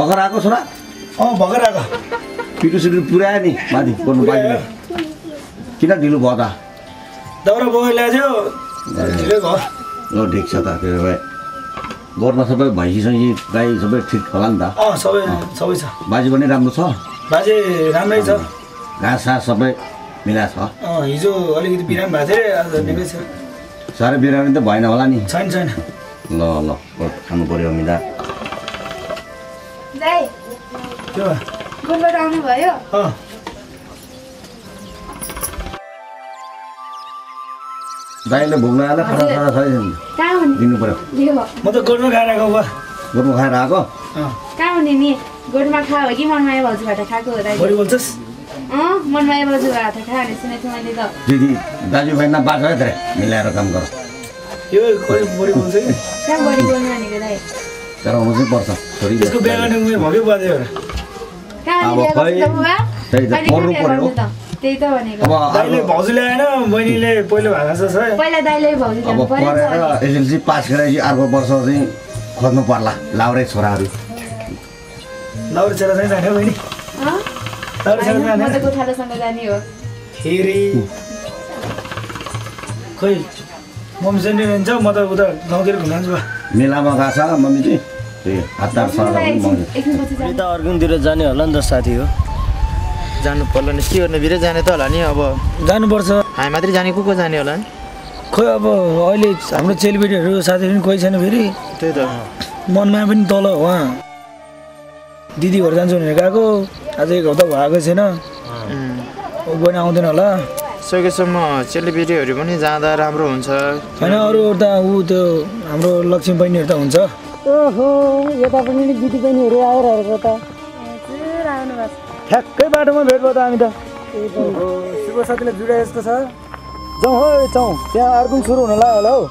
भर्खर आएको छोरा? अँ भर्खर आएको। पिटो सिटो पुऱ्यायो नि माथि गर्नु पाइयो किन ढिलो भयो त? दाउरा बोकेर ल्याएको थियो। ढिलै भयो ल ठिक छ त त्यसो भए गोठमा सबै भैँसी सैँसी गाई सबै ठिक होला नि त। अँ सबै सबै छ। बाजे पनि राम्रो छ? बाजे राम्रै छ। घाँस सास सबै मिलाएको छ? हिजो अलिकति बिरामी भएको थियो आज निकै छ। साह्रै बिरामी त भएन होला नि। छैन छैन। ल ल खानु पऱ्यो मिला। त्यो गुणबाट आउनुभयो? अँ। गाईले भोक लगाएर खाना कहाँ हुने? दिनु पऱ्यो यो म त गोठमा खाएर आएको बा गोठमा खाएर आएको? अँ। कहाँ हुने नि? गोठमा खा हो कि मनमाया भाउजूबाट खाएको हो दाइ बढी बोल्छस्। अँ मनमाया भाउजूबाट खा भने सुनेको थिएँ मैले त। दिदी दाजुभाइ नबाज है त मिलाएर काम गर। यो बढी बोल्छ कि? कहाँ बढी बोल्नु भनेको दाइ? गराउनु चाहिँ पर्छ। छोरी त्यसको बिहा गर्ने उयो भएकै बाजे त्यही त भनेको। दाइले बहिनीले पहिलो भएको छ पहिला दाइले भाउजू अब पढेर। एसएलसी पास गरेपछि अर्को वर्ष चाहिँ खोज्नु पर्ला लाउरे छोराहरू। लाउरे चाहिँ जाने बहिनी? लाउरे म त गोठालोसँग जाने हो। फेरि। खोइ मम्मी चाहिँ हुन्छ म त उता गाउँतिर घुम्नु मेलामा गएको छ मम्मी चाहिँ? त अर्कोतिर जाने। होला नि त साथी हो। जानु पर्ला नि के गर्ने बिरे जाने त होला नि अब। जानुपर्छ। हामी मात्रै जाने को को जाने होला नि? खोइ अब अहिले हाम्रो चेलीबेटीहरू साथीहरू पनि कोही छैन फेरि। त्यही त। मनमा पनि तल उहाँ दिदीहरू जान्छु भनेर गएको आज एक हप्ता भएको छैन। ऊ बहिनी आउँदैन होला। सकेसम्म चेलीबेटीहरू पनि जाँदा राम्रो हुन्छ। होइन अरू त ऊ त्यो हाम्रो लक्ष्मी बहिनीहरू त हुन्छ। ओहो यता पनि दिदी बहिनीहरू आइरहेको त। ठ्याक्कै बाटोमा भेट भयो त हामी त। शिव साथीले जुडा जस्तो छ। जाउँ हो जाउँ। त्यहाँ अर्को पनि सुरु हुन लाग्यो होला हौ।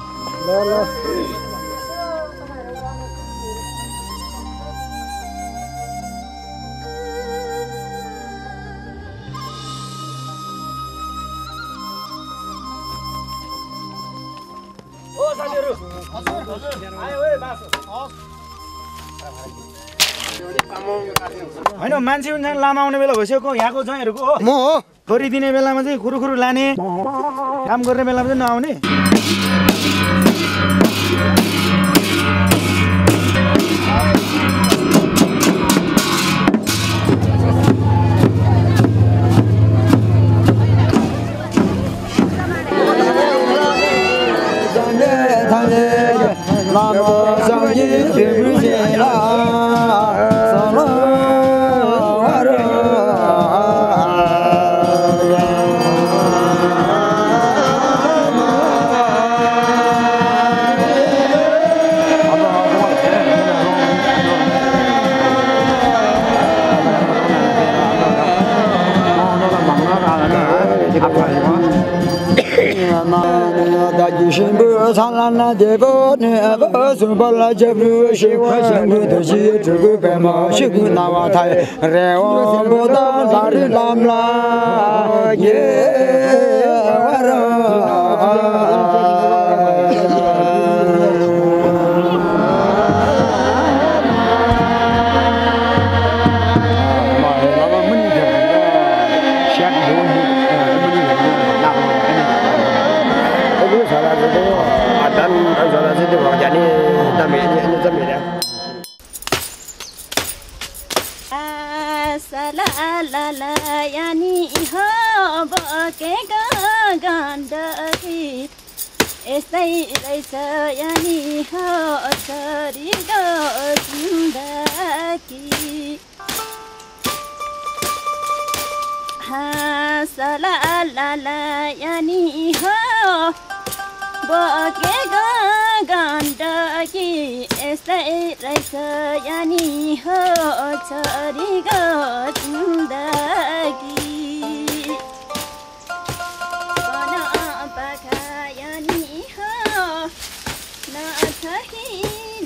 ल ल। मान्छे झन् लामा आउने बेला भइसक्यो यहाँको ज्वाइँहरूको हो? म हो। गरिदिने बेलामा चाहिँ खुरुखुरु लाने काम गर्ने बेलामा चाहिँ नआउने। jabru shi sangu de shi chugu pe ma shi gu na wa thai re o bo da la ri lam la ye wa ra यस्तै रहेछ यानी हो छोरीको जिन्दगी यानी हो बकेको गण्डकी यस्तै रहेछ यानी हो छोरीको जिन्दगी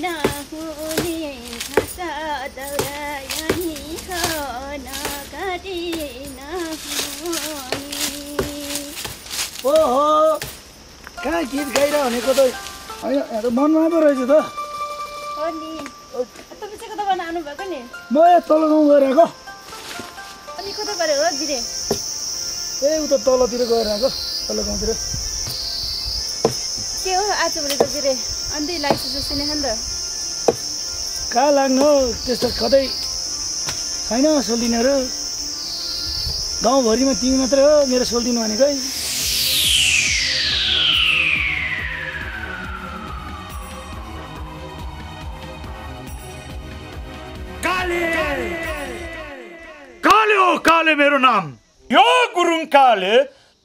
नहुने यानी हो ओहो कहाँ गीत गाइरह भनेको त? होइन यहाँ त मनमा पो रहेछ त। म यहाँ तल गाउँ गएर आएको। ए उता तलतिर गएर आएको तल गाउँतिर। के हो आजभोलि त बिरे अन्त लाग्छ जस्तो नि नि त। कहाँ लाग्नु हौ? त्यस्तो कतै छैन सोल्दिनेहरू गाउँभरिमा तिमी मात्रै हो मेरो सोल्दिनु भनेको। है काले! काले हो काले मेरो नाम। यो गुरुङ काले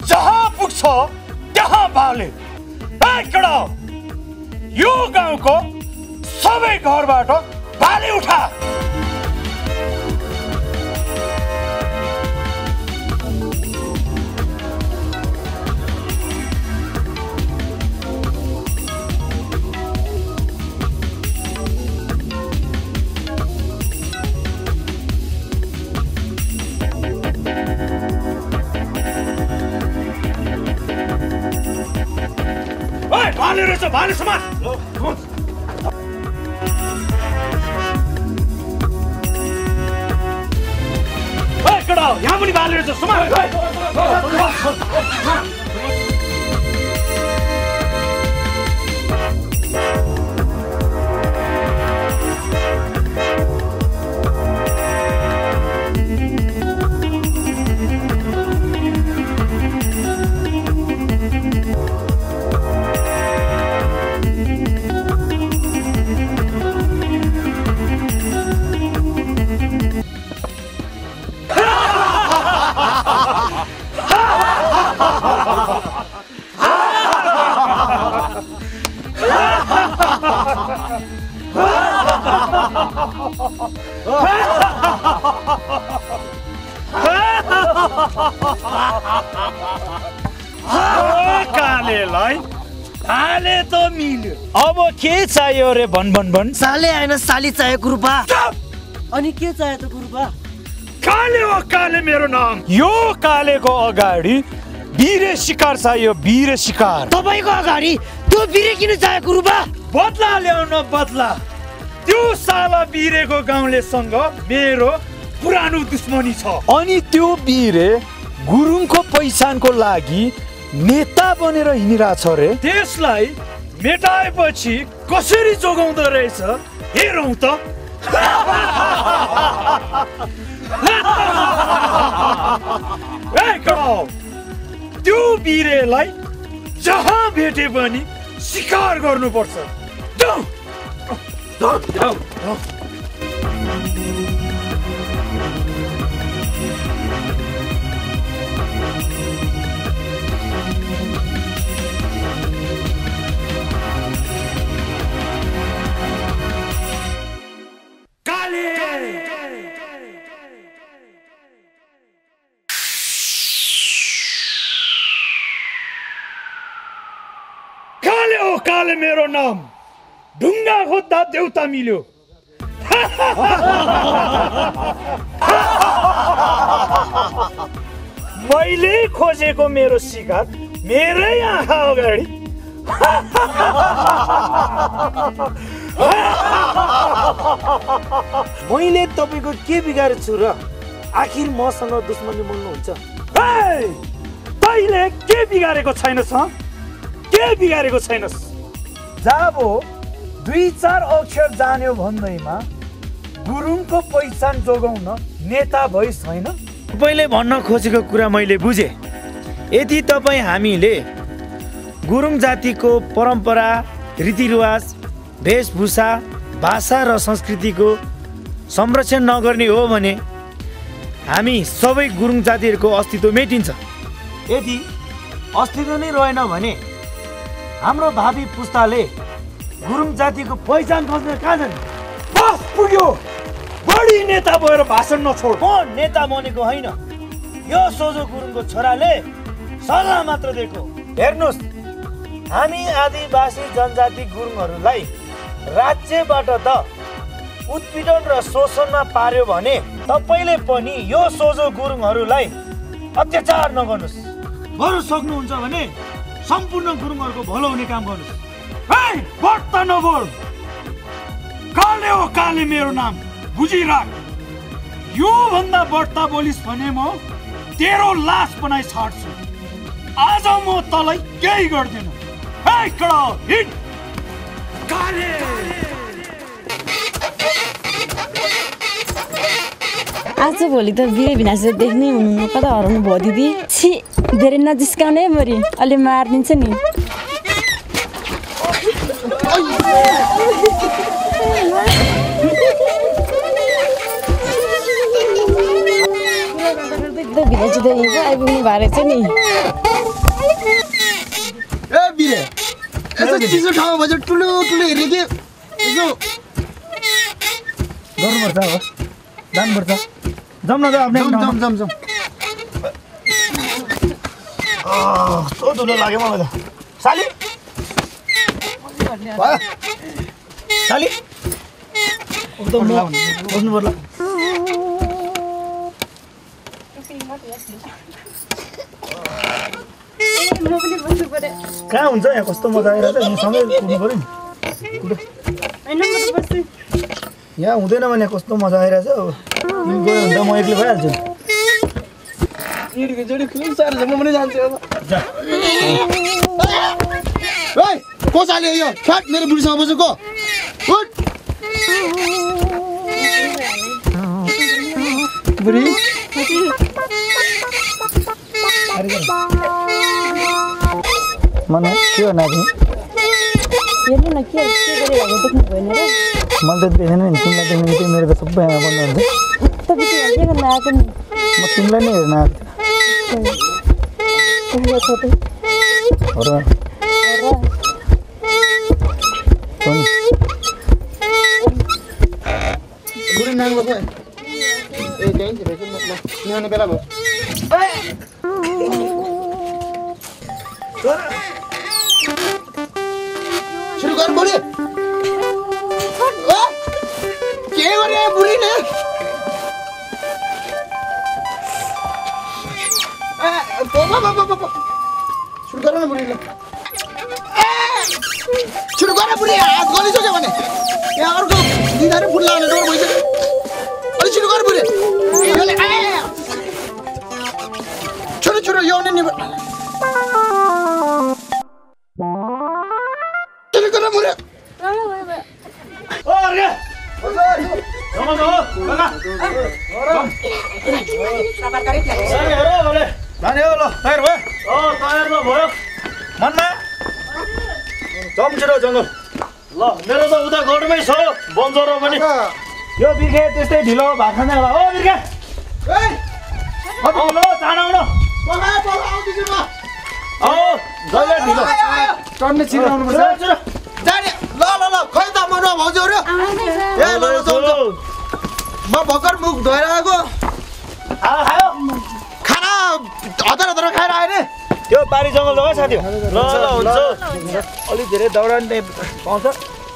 जहाँ पुग्छ त्यहाँ बाले ए केटा यो गाउँको सबै घरबाट बाली उठा। भाले रहेछ भाले समाज यहाँ पनि भाले रहेछ समाज कालेलाई त मिल्यो। अब के चाहियो रे भन भन भन। साले आएन साली चाहिएको रुपा। अनि के चाहियो त गुरुबा? काले हो काले मेरो नाम। यो कालेको अगाडि बिरे शिकार चाहियो बिरे शिकार। तपाईँको अगाडि त्यो बिरे किन चाहिएको रुपा बदला ल्याउन बदला। त्यो साला बिरेको गाउँलेसँग मेरो पुरानो दुश्मनी छ। अनि त्यो बिरे गुरुङको पहिचानको लागि नेता बनेर हिँडिरहेछ रे। त्यसलाई मेटाएपछि कसरी जोगाउँदो रहेछ हेरौँ त। त्यो बिरेलाई जहाँ भेटे पनि शिकार गर्नुपर्छ। जाऊ। जाऊ, जाऊ, जाऊ। काले काले हो काले मेरो नाम ढुङ्गा खोज्दा देउता मिल्यो मैले खोजेको मेरो शिकार मेरै आँखा अगाडि मैले तपाईँको के बिगारेको छु र आखिर मसँग दुश्मनी बोल्नुहुन्छ ए, तैँले के बिगारेको छैनस्? के बिगारेको छैनस्। जाबो दुई चार अक्षर जान्यो भन्दैमा गुरुङको पहिचान जोगाउन नेता भइस होइन तपाईँले भन्न खोजेको कुरा मैले बुझेँ। यदि तपाईँ हामीले गुरुङ जातिको परम्परा रीतिरिवाज वेशभूषा भाषा र संस्कृतिको संरक्षण नगर्ने हो भने हामी सबै गुरुङ जातिहरूको अस्तित्व मेटिन्छ। यदि अस्तित्व नै रहेन भने हाम्रो भावी पुस्ताले गुरुङ जातिको पहिचान खोज्न कहाँ जाने बस पुग्यो। बढी नेता भएर भाषण नछोड। म नेता बनेको होइन? यो सोझो गुरुङको छोराले सल्लाह मात्र दिएको। हेर्नुहोस्। हामी आदिवासी जनजाति गुरुङहरूलाई राज्यबाट त उत्पीडन र शोषणमा पार्यो भने तपाईँले पनि यो सोझो गुरुङहरूलाई अत्याचार नगर्नुहोस्। बरु सक्नुहुन्छ भने सम्पूर्ण गुरुङहरूको भलो हुने काम गर्नुहोस्। ए, बढ्ता नबोल काले हो काले मेरो नाम बुझिराख योभन्दा बढ्ता बोलिस् भने म तेरो लास बनाइ छाड्छु आज म तँलाई केही गर्दिनँ हे कडा हिट काले आज भोलि त बिहे भिनास देख्नै हुनुहुन्न कता हराउनु भयो दिदी छि धेरै नजिस्काउने मरि अलि मारिदिन्छ नि रहेछ नि ए बिरे यसो गर्नुपर्छ अब जानुपर्छ जाउँ न त साली साली बस्नु पर्ला कहाँ हुन्छ यहाँ कस्तो मजा आइरहेको छ यहाँ सँगै कुद्नु पऱ्यो नि. यहाँ हुँदैन भने कस्तो मजा आइरहेछ तिमी गयो भने त म एक्लै भइहाल्छु म पनि जान्छु अब जा ओइ को चाल्यो यो फ्याट मेरो बुढीसँग बस्नु को बुढी हो नाच्ने हेर्नु न के के गरिरहेको देख्नु भएन र मैले त देखेन नि तिमीलाई देख्नु मेरो त सबै आँखा बन्द हुन्छ तपाईँ के गर्नु आएको नि म तिमीलाई नै हेर्न आएको थिएँ हो र नि बुढी नाङ्लो खोइ ए त्यहीँ थियो रहेछ ल निहाउने बेला भयो सुरु गर बुढी ओ, के गरे बुढीले ए, पो, पो, पो, पो, पो, पो। सुरु गर न बुढीले ए, सुरु गर बुढी हात गलिसक्यो भने यहाँ अर्को दिदाहरू फुल लगाउने डोर भइसक्यो अलिक छिटो गर बुढी छिटो छिटो यो नि छिटो गर बुढी तयार भयो मनमा छिटो जङ्गल। ल मेरो त उता घरमै छ बन्जरो पनि। यो बिर्खे त्यस्तै ढिलो भएको खाने होला। हो बिर्खे। चाँडो आउनु। म। आऊ जहिले ढिलो। टन्ने छिटो आउनुपर्छ। छिटो, छिटो। जाने। ल ल ल खै त म भाउजूहरू ए ल ल जाउँ जाउँ। म भर्खर मुख धोएर आएको। खाना हतार हतार खाएर आएँ नि त्यो बारी जङ्गल जग्गा साथी। हो ल ल हुन्छ। अलिक धेरै दाउरा नि पाउँछ।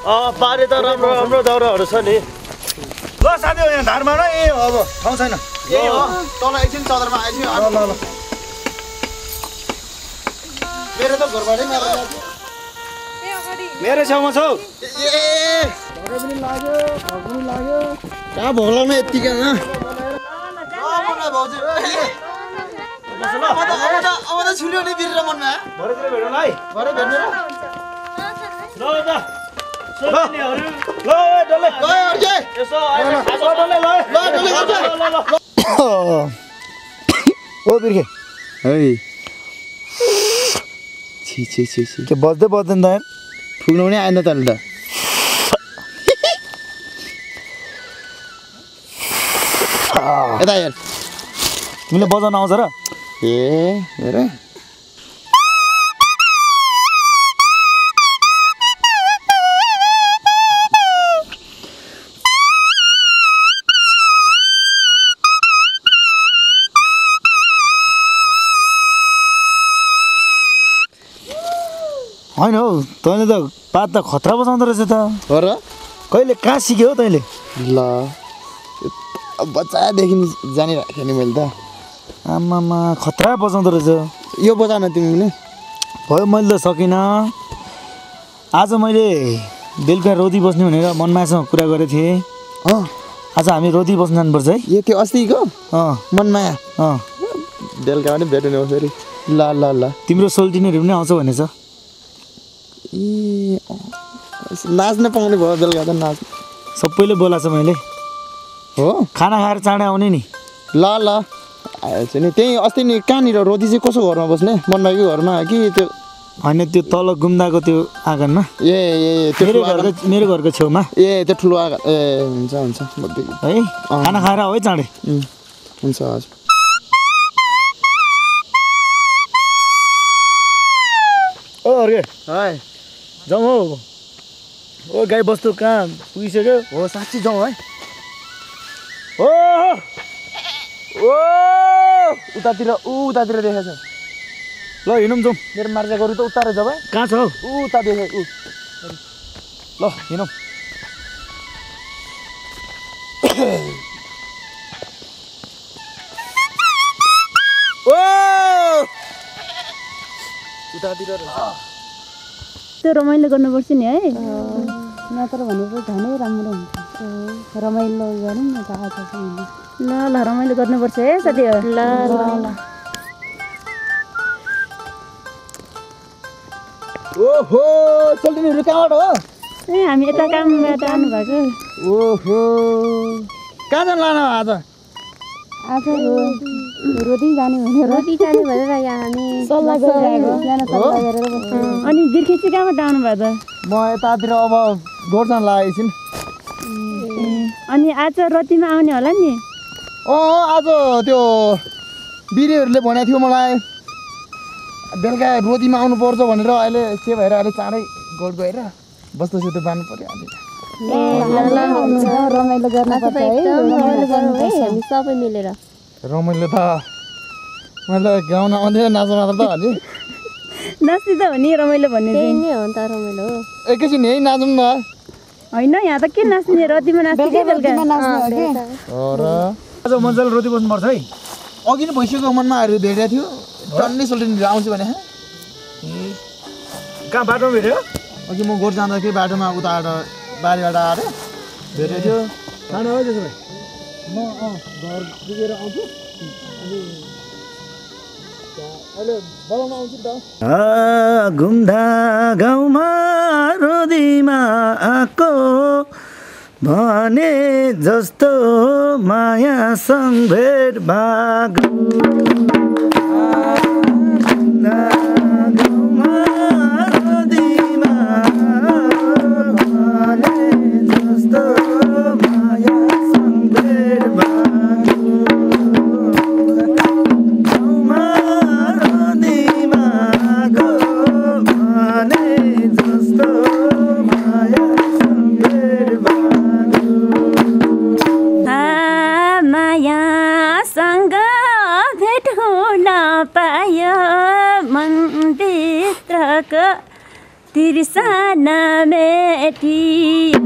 अँ पारी त राम्रो राम्रो दाउराहरू छ नि। ल साथी हो यहाँ धारमा न ए अब ठाउँ छैन। ए हो। तल एकछिन चदरमा आएछु ल ल मेरो त घरबाटै मेरो मेरो छेउमा छौ। ए पनि लाग्यो भोक पनि लाग्यो। कहाँ भोक लाग्ने यत्तिकै न भाउजू ओ बिर्खे है छि छि छि छि के बज्दै बज्दैन त पुग्नु पनि आएन त अहिले त यता हेर तिमीले बजाउन आउँछ र ए हेर होइन हौ तैँले त पात त खतरा बजाउँदो रहेछ त। हो र? कहिले कहाँ सिक्यो हौ तैँले? ल बच्चादेखि जानिराखेँ नि मैले त। आमामा खतरा बजाउँदो रहेछ। यो बजाउन तिमी पनि? भयो मैले त सकिनँ। आज मैले बेलुका रोदी बस्ने भनेर मनमायासँग कुरा गरेको थिएँ। अँ। आज हामी रोदी बस्न जानुपर्छ है। यो त्यो अस्तिको? अँ। मनमाया? अँ। बेलुका पनि भेट्नु हो फेरि। ल ल ल। तिम्रो सोल्टिनेहरू पनि आउँछ भनेछ। ए। नाच्न पाउने भयो बेलुका त नाच। सबैले बोलाएको छ मैले। हो? खाना खाएर चाँडै आउने नि। ल ल। आएछ नि त्यही अस्ति नि कहाँनिर रोदी चाहिँ कसो घरमा बस्ने? मनमाईकै घरमा कि त्यो होइन त्यो तल गुम्दाको त्यो आँगनमा? ए ए त्यो मेरो घरको मेरो घरको छेउमा। ए त्यो ठुलो आँगन ए हुन्छ हुन्छ। है खाना खाएर आऊ है चाँडै। हुन्छ हजुर ओ अर्के है जाउँ हौ। ओ गाई बस्तु कहाँ? पुगिसक्यो। हो साँच्ची जाउँ है। हो। ओ उतातिर ऊ उतातिर देखेछ। ल हिँडौँ जाउँ। मेरो मार्जा गरौँ त उता रहेछ भाइ कहाँ छ हौ? ऊ उता देखे ऊ। ल हिँडौँ। ओ! उतातिर रहेछ। त्यो रमाइलो गर्नुपर्छ नि है। नत्र भनेको झनै राम्रो हुन्छ। रमाइलो गरौँ न त आज चाहिँ। ल ल रमाइलो गर्नुपर्छ है साथीहरू ल ल ओहो सोल्टिनीहरू कहाँबाट हो। ए हामी यता कामबाट आउनुभएको। ओहो। कहाँ जानु लानु आज? आज रोटी जाने भनेर रोटी जाने भनेर यहाँ हामी सल्लाह गरिरहेको अनि बिर्खे चाहिँ कहाँबाट आउनुभयो त म यतातिर अब गोर्जान लागेको छु नि अनि आज रतीमा आउने होला नि? अँ आज त्यो बिरेहरूले भनेको थियो मलाई बेलुका रोटीमा आउनुपर्छ भनेर अहिले के भएर अहिले चाँडै गोठ गएर बस्दो सुत्दो बाँध्नु पऱ्यो अहिले रमाइलो गर्नुपर्छ है रमाइलो गर्नुपर्छ हामी सबै मिलेर। रमाइलो त मैले त गाउन आउँथेँ नाच्नु मात्र त अलि नाच्ने त हो नि रमाइलो भन्ने हो हो। एकैछिन यहीँ नाचौँ न। होइन यहाँ त के नाच्ने? रतीमा नाच्ने कि बेलुका हो र आज मजाले रोटी बस्नुपर्छ है। अघि नै भइसक्यो मनमा भेटेको थियो। डन्नै सोल्टिनीहरू आउँछु भने कहाँ बाटोमा भेट्यो? अघि म गोठ जाँदाखेरि बाटोमा उताबाट बारीबाट आएर भेटेको थियो। खाना हो त्यसो भए? म अँ घर पुगेर आउँछु। अनि घुम्दा गाउँमा रोदीमा आएको भने जस्तो मायासँग भेट भाग तिर्सना मेटियो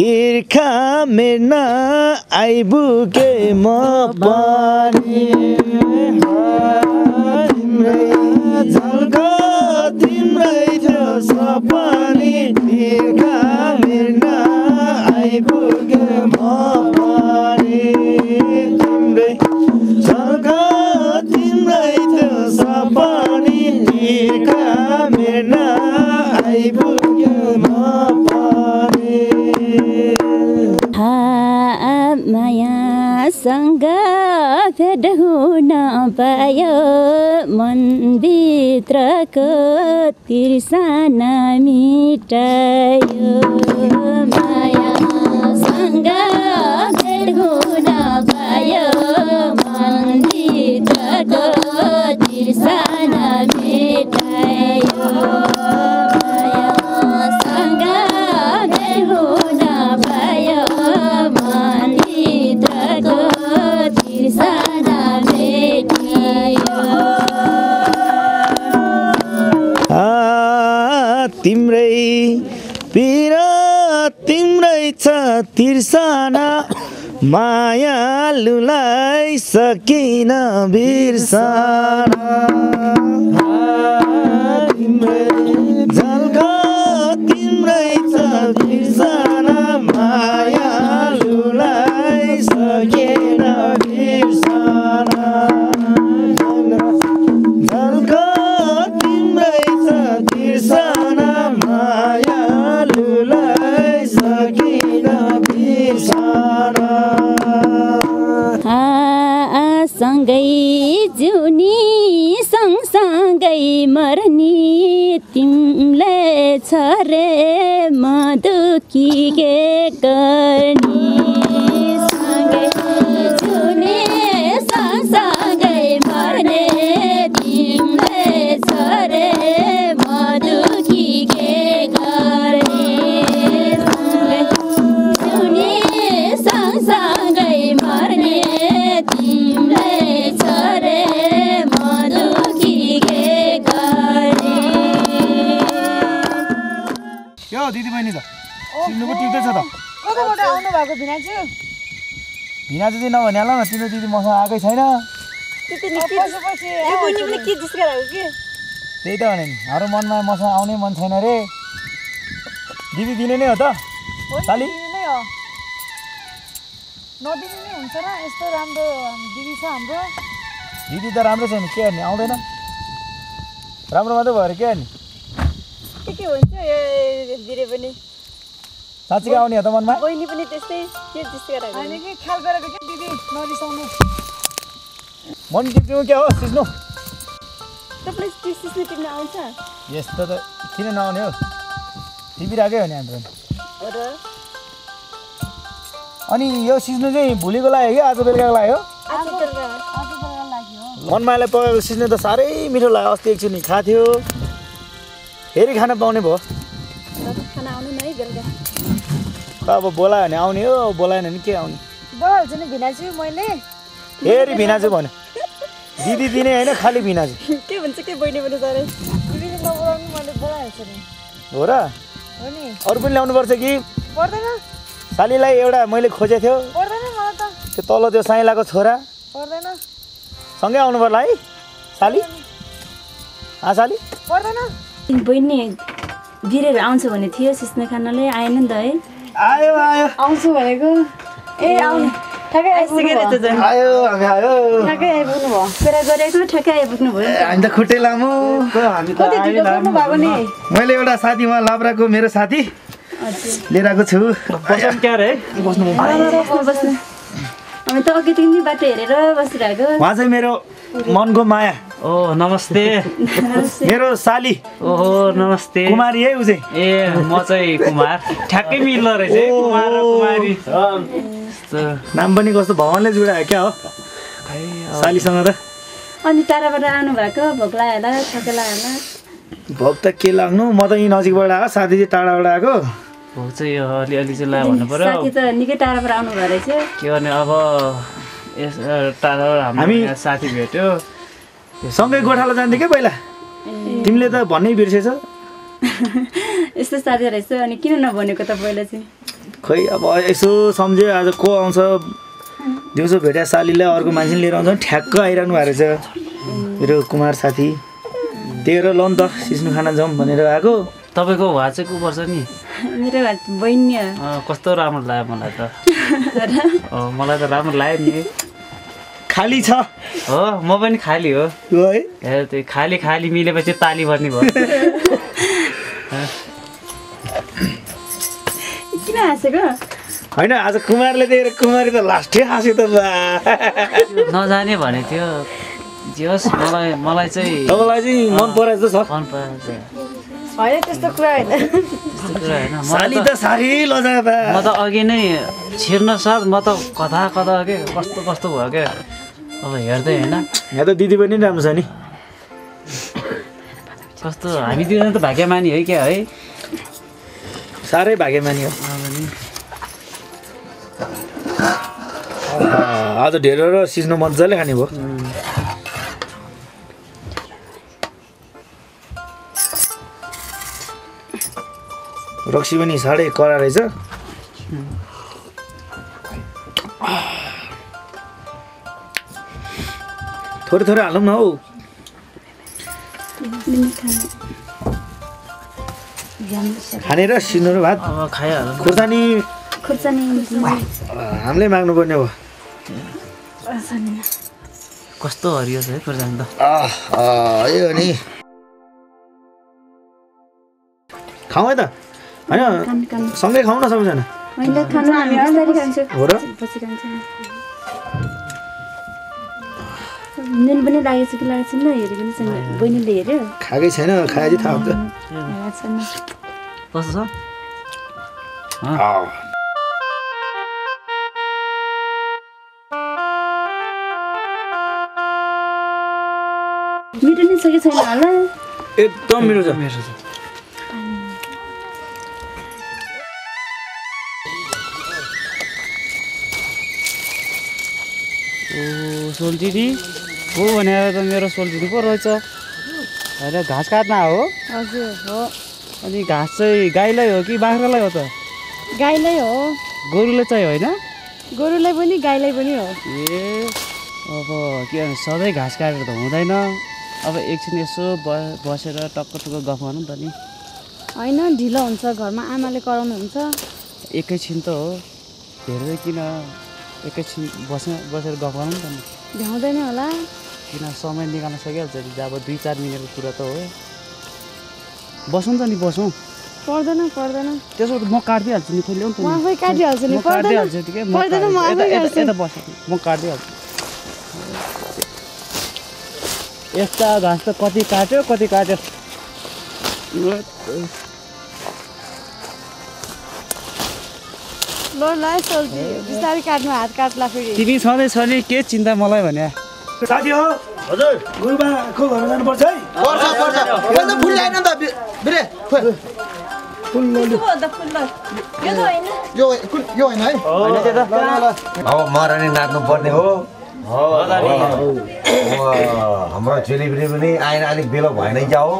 तिर्खा मेर्न आइपुगे म पनि। तिम्रै त्यो सपनी तिर्खा तिमीसँग भेट हुन पायो मनभित्रको तिर्साना मिटायो। मायासँग भेट हुन पायो मनभित्रको तिर्साना मिटायो। तिर्सना मायालुलाई सकिन बिर्सना। झल्का तिम्रै छ बिर्सना मायालुलाई सँगै जुनी सँगसँगै मर्ने तिमीले छ रे म दुखी के गर्ने सँगै भएको भिनाजु भिना दिदी नभने होला न तिम्रो दिदी मसँग आएकै छैन त्यही त भने नि हाम्रो मनमा मसँग आउने मन छैन रे दिदी दिने नै हो त साली नै हो नदिने नै हुन्छ र यस्तो राम्रो दिदी छ हाम्रो दिदी त राम्रो छ नि के गर्ने आउँदैन राम्रो मात्रै भएर के गर्ने के के हुन्छ यो दिदी पनि साँच्चीकै आउने हो त मनमा? बहिनी पनि त्यस्तै के कि ख्याल गरेको क्या दिदी? नरिसाउनु। मन टिप्नु क्या हो सिस्नु? तपाईँलाई टिस्नु टिप्न आउँछ। यस्तो त किन नआउने हो? टिपिरहेकै हो नि हाम्रो हो अनि यो सिस्नु चाहिँ भोलिको लागि कि आज बेलुकाको लागि हो? आज बेलुका। आज बेलुका लाग्यो मनमायालाई पकाएको सिस्नु त साह्रै मिठो लाग्यो अस्ति एकछिन खाएको थियो। फेरि खान पाउने भयो। खाना आउनु न है बेलुका। अब बोलायो भने आउने हो बोलाएन भने के आउने? बोलाउँछु नि भिनाजु मैले। फेरि भिनाजु भन्यो। दिदी दिने होइन खालि भिनाजु। के भन्छ के बहिनी पनि साह्रै दिदीले नबोलाउनु मैले बोलाइहाल्छु नि हो र? हो नि। अरू पनि ल्याउनुपर्छ कि? पर्दैन। सालीलाई एउटा मैले खोजेको थियो। पर्दैन मलाई त। त्यो तल त्यो साइलाको छोरा। पर्दैन। सँगै आउनु पर्ला है साली। आ साली। पर्दैन। बहिनी बिरेर आउँछ भने थियो सिस्नो खानाले। आएन नि त है। आयो आयो आउँछु भनेको ए आउनु ठ्याक्कै आइपुग्नु भयो आयो हामी आयो ठ्याक्कै आइपुग्नु भयो कुरा गरेको ठ्याक्कै आइपुग्नु भयो हामी त खुट्टै लामो भएको नि मैले एउटा साथी उहाँ लाब्राको मेरो साथी लिएर आएको छु बसौँ क्या रे बस्नु बस्नु हामी त हेरेर बसिरहेको। उहाँ चाहिँ मेरो मनको माया। ओ नमस्ते। मेरो साली। ओहो नमस्ते। कुमारी है ऊ चाहिँ। ए म चाहिँ कुमार। ठ्याक्कै मिल्दो रहेछ है कुमार कुमारी। नाम पनि कस्तो भगवान्ले जुडायो क्या हो? सालीसँग त। अनि टाढाबाट आउनु भएको भोक लाग्यो होला थके लाग्यो होला भोक त के लाग्नु? म त यहीँ नजिकबाट आएको साथी चाहिँ टाढाबाट आएको। भोक चाहिँ यो अलिअलि चाहिँ ला भन्नु साथी त निकै टाढाबाट आउनु भयो रहेछ। के गर्ने अब यस टाढो हाम्रो हामी- साथी भेट्यो। सँगै गोठालो जान्थ्यो क्या पहिला? तिमीले त भन्नै बिर्सेछ। यस्तो साथी रहेछ अनि किन नभनेको त पहिला चाहिँ? खै अब यसो सम्झ्यो आज को आउँछ? दिउँसो भेट्या सालीलाई अर्को मान्छे लिएर आउँछ। ठ्याक्क आइरहनु भएको रहेछ। मेरो कुमार साथी त्यही भएर ल नि त सिस्नु खाना जाउँ भनेर आएको। तपाईँको भुवा चाहिँ को पर्छ नि? मेरो बहिनी कस्तो राम्रो लाग्यो मलाई त। अँ, मलाई त राम्रो लाग्यो नि। खाली छ। हो म पनि खाली हो। हेर त्यो खाली खाली मिलेपछि ताली भर्ने भयो। किन हाँसेको? होइन आज कुमारले देखेर कुमारी त लास्टै हाँस्यो त नजाने भनेको थियो। जे होस् मलाई मलाई चाहिँ तपाईँलाई चाहिँ मन पराएको जस्तो छ। मन परेको छ। होइन त्यस्तो कुरा होइन। त्यस्तो कुरा होइन। साली त साह्रै लजा म त अघि नै छिर्न साथ म त कता कता के कस्तो कस्तो भयो क्या अब हेर्दै होइन। यहाँ त दिदी पनि राम्रो छ नि। कस्तो हामी दुईजना त भाग्यमानी है क्या है। साह्रै भाग्यमानी हो। आज ढेँडो र सिस्नो मजाले खाने भयो। रक्सी पनि साह्रै कडा रहेछ। थोरै थोरै हालौँ न हौ। खाने र सिनो भात खुर्सानी। हामीले माग्नुपर्ने हो। कस्तो हरियो छ है खुर्सानी त। यो नि। खाउँ है त। होइन सँगै खाउँ न सबैजना मैले खानु हामी बिस्तारै खान्छु हो र पछि खान्छ नुन पनि लागेको छ कि लागेको छैन हेरेको पनि छैन बहिनीले हेऱ्यो खाएकै छैन खाएपछि थाहा हुन्छ कस्तो छ मिठो नै छ कि छैन होला एकदम मिठो छ मेरो छ सोल्टिनी हो भनेर त मेरो सोल्टिनी पो रहेछ। होइन घाँस काट्न हो। हजुर हो। अनि घाँस चाहिँ गाईलाई हो कि बाख्रालाई हो त? गाईलाई हो। गोरुलाई चाहिँ होइन? गोरुलाई पनि गाईलाई पनि हो। ए अब के भन्छ सधैँ घाँस काटेर त हुँदैन। अब एकछिन यसो ब बसेर टक्क टक्क गफ गर्नु नि त नि। होइन ढिलो हुन्छ घरमा आमाले कराउनु हुन्छ एकैछिन त हो। धेरै किन एकैछिन बसेर बसेर गफ गर्नु नि त नि। भ्याउँदैन होला। किन समय निकाल्न सकिहाल्छ अब दुई चार मिनटको कुरा त हो बसौँ त नि बसौँ। पर्दैन पर्दैन। त्यसो भए म काटिदिइहाल्छु नि म नि। आफै काटिहाल्छु नि म काटिदिइहाल्छु ठिकै? यता बस। म काटिदिइहाल्छु। यस्ता घाँस त कति काट्यो कति काट्यो? ल ल सोल्टी बिस्तारै काट्नु हात काट्ला फेरि। तिमी छँदै छ नि के चिन्ता मलाई भने? साथी हो। हजुर। गुरुबाको घर जानुपर्छ है। पर्छ पर्छ त फुल आएन नि त बिरे खोइ। यो यो होइन। है? अब मरानी नाच्नु पर्ने हो। हाम्रो चेलीबेली पनि आएर अलिक बेला भएन क्या हो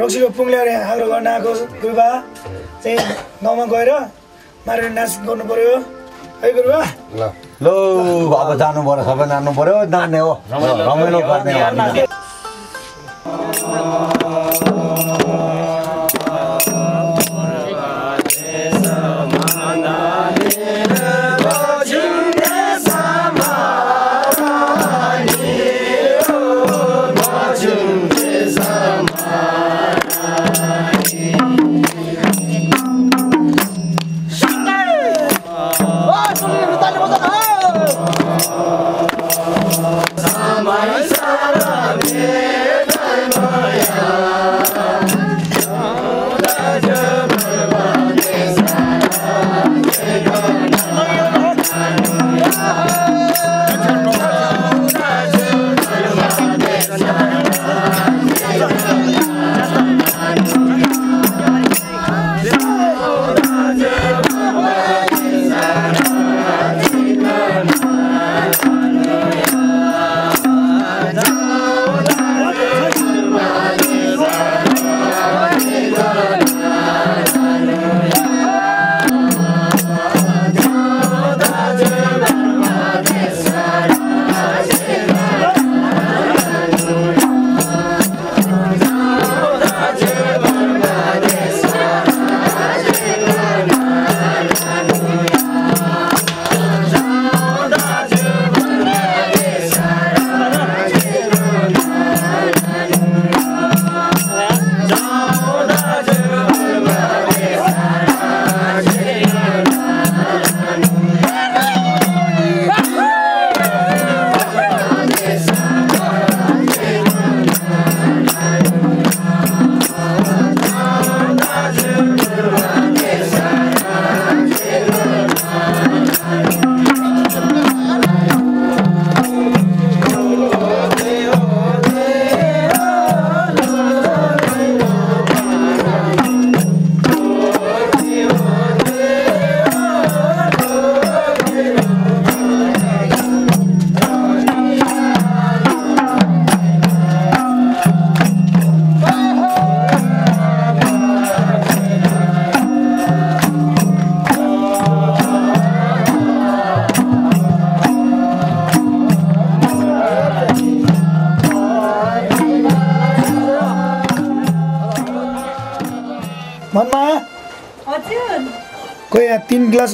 रक्सीको पुङ ल्याएर हाम्रो गर्न आएको गुरुबा चाहिँ गाउँमा गएर मारेर नाच गर्नु पर्यो है गुरुबा ल अब जानु पर्यो सबै नाच्नु पर्यो नाच्ने हो रमाइलो गर्ने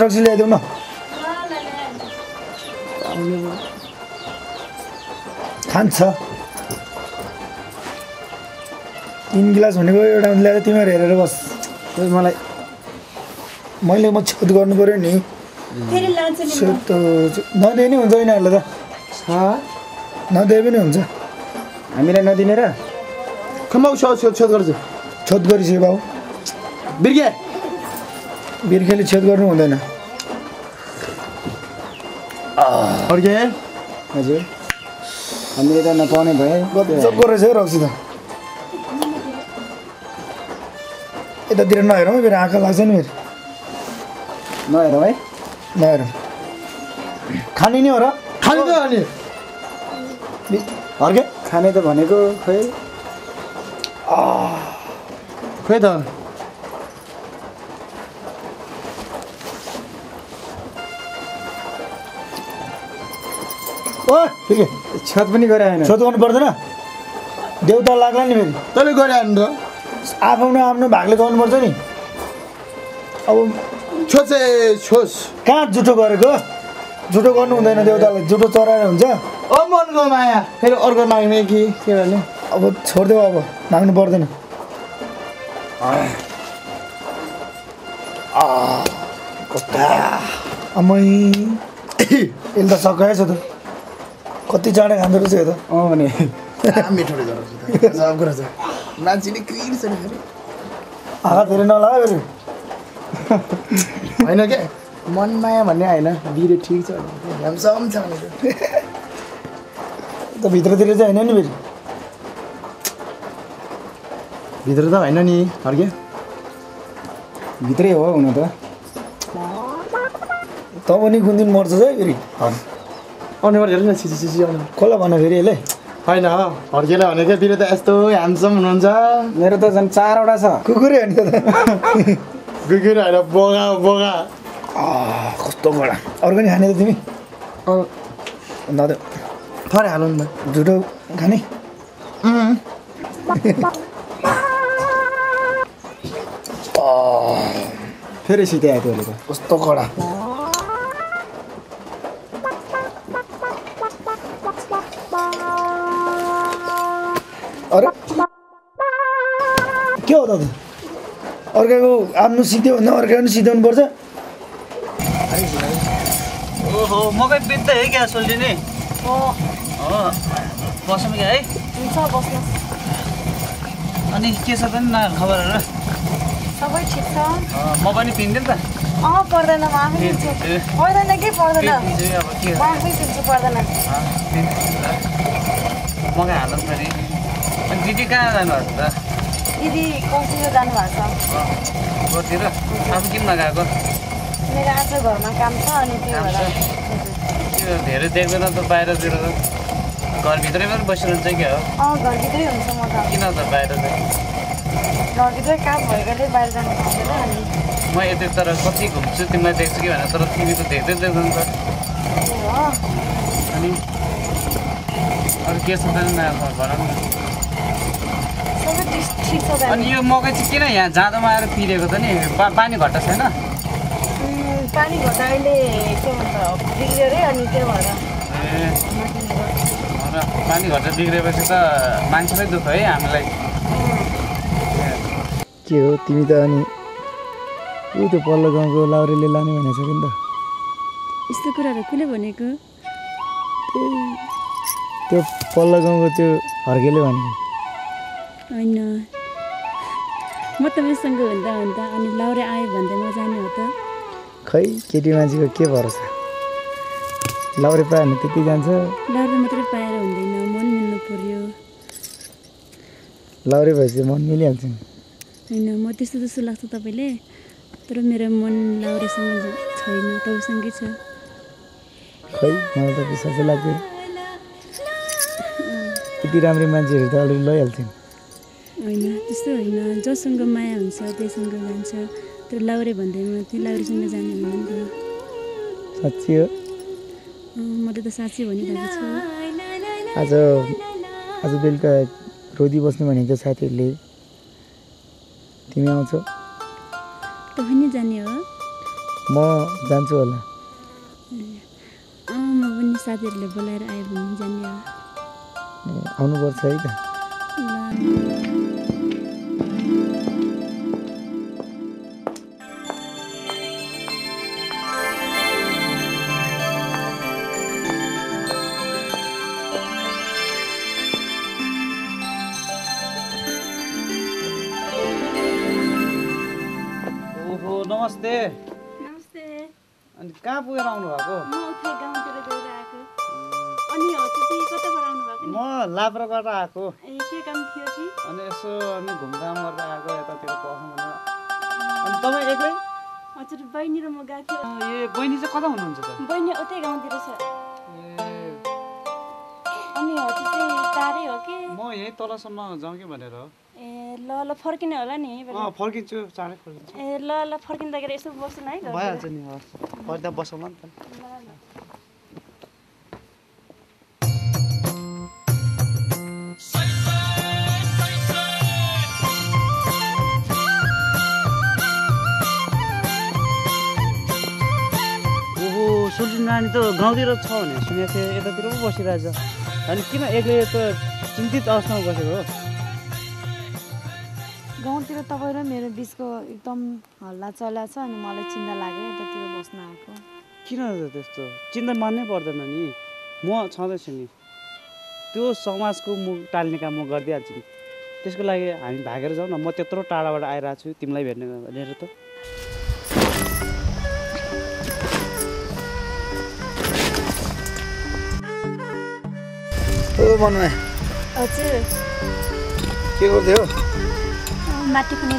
रक्सी ल्याइदेऊ न खान्छ तिन गिलास भनेको एउटा ल्याएर तिमीहरू हेरेर बस मलाई मैले म छुट गर्नु पऱ्यो नि फेरि लान्छु नि म। छुट त नदिए नि हुन्छ यिनीहरूले त नदिए पनि हुन्छ हामीलाई नदिने र खम्बाउ छेउ छेउ छेउ गर्छु छोत गरिसक्यो बाबु बिर्के बिर्खेले छेद गर्नु हुँदैन अर्के? हजुर। हामीले त नपाउने गजबको रहेछ है रक्सी त। यतातिर नहेरौँ है फेरि आँखा लाग्छ नि फेरि। नहेरौँ है? नहेरौँ। खाने नि हो र? खाने त अनि। हर्के खाने त भनेको खै खोइ त। ठिकै। छत पनि गरे होइन छोत गर्नु पर्दैन? देउता लाग्ला नि फेरि। तैँले गरिहाल्नु त। आफ्नो आफ्नो भागले गर्नुपर्छ नि। अब छोसे छोस। कहाँ जुठो गरेको? जुठो गर्नु हुँदैन देउतालाई। जुठो चराएर हुन्छ। ओ मनको माया। फेरि अर्को माग्ने कि? के गर्ने? अब छोडिदेऊ अब। माग्नु पर्दैन। अमै यसले त सकाएछ त। कति चाँडै खाँदो रहेछ यो त? अँ भने। मिठो रहेछ सब कुरा छ मान्छेले क्रिम छ नि धेरै नलाग फेरि। होइन के? मन माया भन्ने होइन। बिरे ठिक छ। ह्यामसम छ त भित्रतिर चाहिँ होइन नि फेरि। भित्र त होइन नि। फर्के भित्रै हो हुन त। त पनि कुन दिन मर्छ है फेरि? अनुहार हेर्नु न सिसी सिसी अनुहार कसलाई भन फेरि यसले। होइन फर्केलाई भनेको बिरे त यस्तो ह्यान्डसम हुनुहुन्छ। मेरो त झन् चारवटा छ। कुकुरै हो नि त। गुगुर होइन बोगा बोगा। कस्तो कडा अरू पनि खाने त तिमी। अँ, नदेऊ थोरै हाल्नु न झुटो खाने। फेरि सिधै आयो त्यसले त कस्तो कडा। अरे। के हो दादा? अर्काको आफ्नो सिध्यो भन्दा अर्काको पनि सिध्याउनु पर्छ ओहो मकै बेच्दै है क्या सोल्टिनी हो हो बसौँ क्या है। अनि के छ पनि न खबरहरू? सबै ठिक छ। म पनि पिन्थेँ नि त। अँ पर्दैन म आफै किन्छु ए, पर्दैन के पर्दैन? पिन्छु है, अब के म आफै पर्दैन। पिन्छु ल। मकै फेरि अनि दिदी कहाँ जानुभएको त दिदी कौशिलो जानुभएको छ। गोतिर आफू किन नगएको? मेरो आज घरमा काम छ अनि त्यो धेरै देख्दैन त बाहिरतिर त। घरभित्रै पनि बसिरहन्छ क्या हो? अँ घरभित्रै हुन्छ म त। किन त बाहिर चाहिँ घरभित्रै काम भएकोले बाहिर जानु अनि। म यतै तर कति घुम्छु तिमीलाई देख्छु कि भनेर तर तिमी त देख्दै देख्दैन त। अनि अरू के छ भन न। अनि यो मकै चाहिँ किन यहाँ जाँदोमा आएर पिरेको त नि? पा पानी घट्टा छैन। पानी घटा अहिले के भन्छ बिग्रियो अनि त्यही भएर। र पानी घट्टा बिग्रेपछि त मान्छेलाई दुःख है हामीलाई। के हो तिमी त अनि ऊ त्यो पल्लो गाउँको लाउरेले लाने भनेको छ नि त? यस्तो कुराहरू कसले भनेको? त्यो पल्लो गाउँको त्यो हर्केले भनेको। होइन। म त मसँग हुँदा हुँदा अनि लाउरे आयो भन्दै म जाने हो त। खै केटी मान्छेको के भरोसा? लाउरे पायो भने त्यति जान्छ। लाउरे मात्रै पाएर हुँदैन मन मिल्नु पर्यो। लाउरे भएपछि मन मिलिहाल्छ। होइन म त्यस्तो जस्तो लाग्छ तपाईँले तर मेरो मन लाउरेसँग छैन तपाईँसँगै छ। खै मलाई त विश्वासै लाग्दैन। यति राम्रो मान्छेहरू त अलिक लैहाल्छ नि होइन त्यस्तो होइन। जसँग माया हुन्छ त्यहीसँग जान्छ। तर लाउरे भन्दैमा त्यो लाउरेसँग जाने होइन नि त साँच्ची हो? मैले त साँच्चै भनिरहेको छु। आज आज बेलुका रोदी बस्नु भनेको साथीहरूले तिमी आउँछौ? तपाईँ नि जाने हो। म जान्छु होला। म पनि साथीहरूले बोलाएर आयो भने जाने हो। आउनुपर्छ है त। नमस्ते नमस्ते अनि कहाँ पुगेर आउनु भएको म लाभ्राबाट आएको अनि यसो अनि घुमघाम गर्दा आएको यतातिर पसौँ अनि तपाईँ एक्लै हजुर बहिनी र म गएको ए बहिनी चाहिँ कता हुनुहुन्छ त बहिनी उतै गाउँतिर छ अनि हजुर चाहिँ टाढै हो कि म यहीँ तलसम्म जाउँ कि भनेर ए ल ल फर्किने होला नि अँ फर्किन्छु चाँडै फर्किन्छु। ए ल ल फर्किँदाखेरि यसो बस्नु है। भइहाल्छ नि पर्दा बसौँला नि त सुल्टिन नानी त गाउँतिर छ भने सुनेको थिएँ यतातिर पो बसिरहेछ। अनि किन एक्लै त चिन्तित अवस्थामा बसेको हो? गाउँतिर तपाईँ र मेरो बिचको एकदम हल्ला चल्ला छ अनि मलाई चिन्ता लाग्यो यतातिर बस्न आएको। किन त त्यस्तो? चिन्ता मान्नै पर्दैन नि। म छँदैछु नि। त्यो समाजको मुख टाल्ने काम म गरिदिइहाल्छु नि। त्यसको लागि हामी भागेर जाउँ न। म त्यत्रो टाढाबाट आइरहेको छु तिमीलाई भेट्ने भनेर त। के गर्दै हो? अँ, माटो घर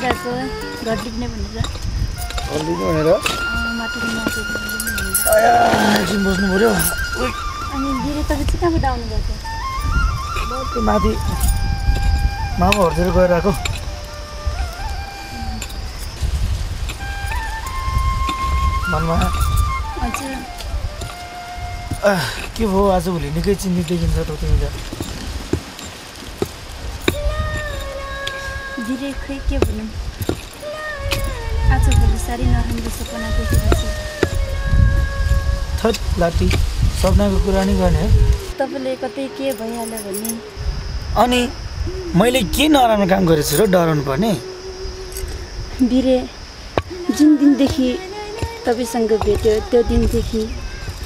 भनेर। बस्नु पऱ्यो अनि दिदी तपाईँ चाहिँ कहाँबाट आउनुभएको? म त्यो माथि मामाहरूतिर गएर आएको। मनमा। के भयो? आजभोलि निकै चिन्तित देखिन्छ त तिमी त दिदी खै के भनौँ आजभोलि साह्रै नराम्रो सपना देखेको छु थट लाटी सपनाको कुरा नि गर्ने है तपाईँले कतै के भइहाल्यो भने अनि मैले के नराम्रो काम गरेछु र डराउनु पर्ने बिरे जुन दिनदेखि तपाईँसँग भेट्यो त्यो दिनदेखि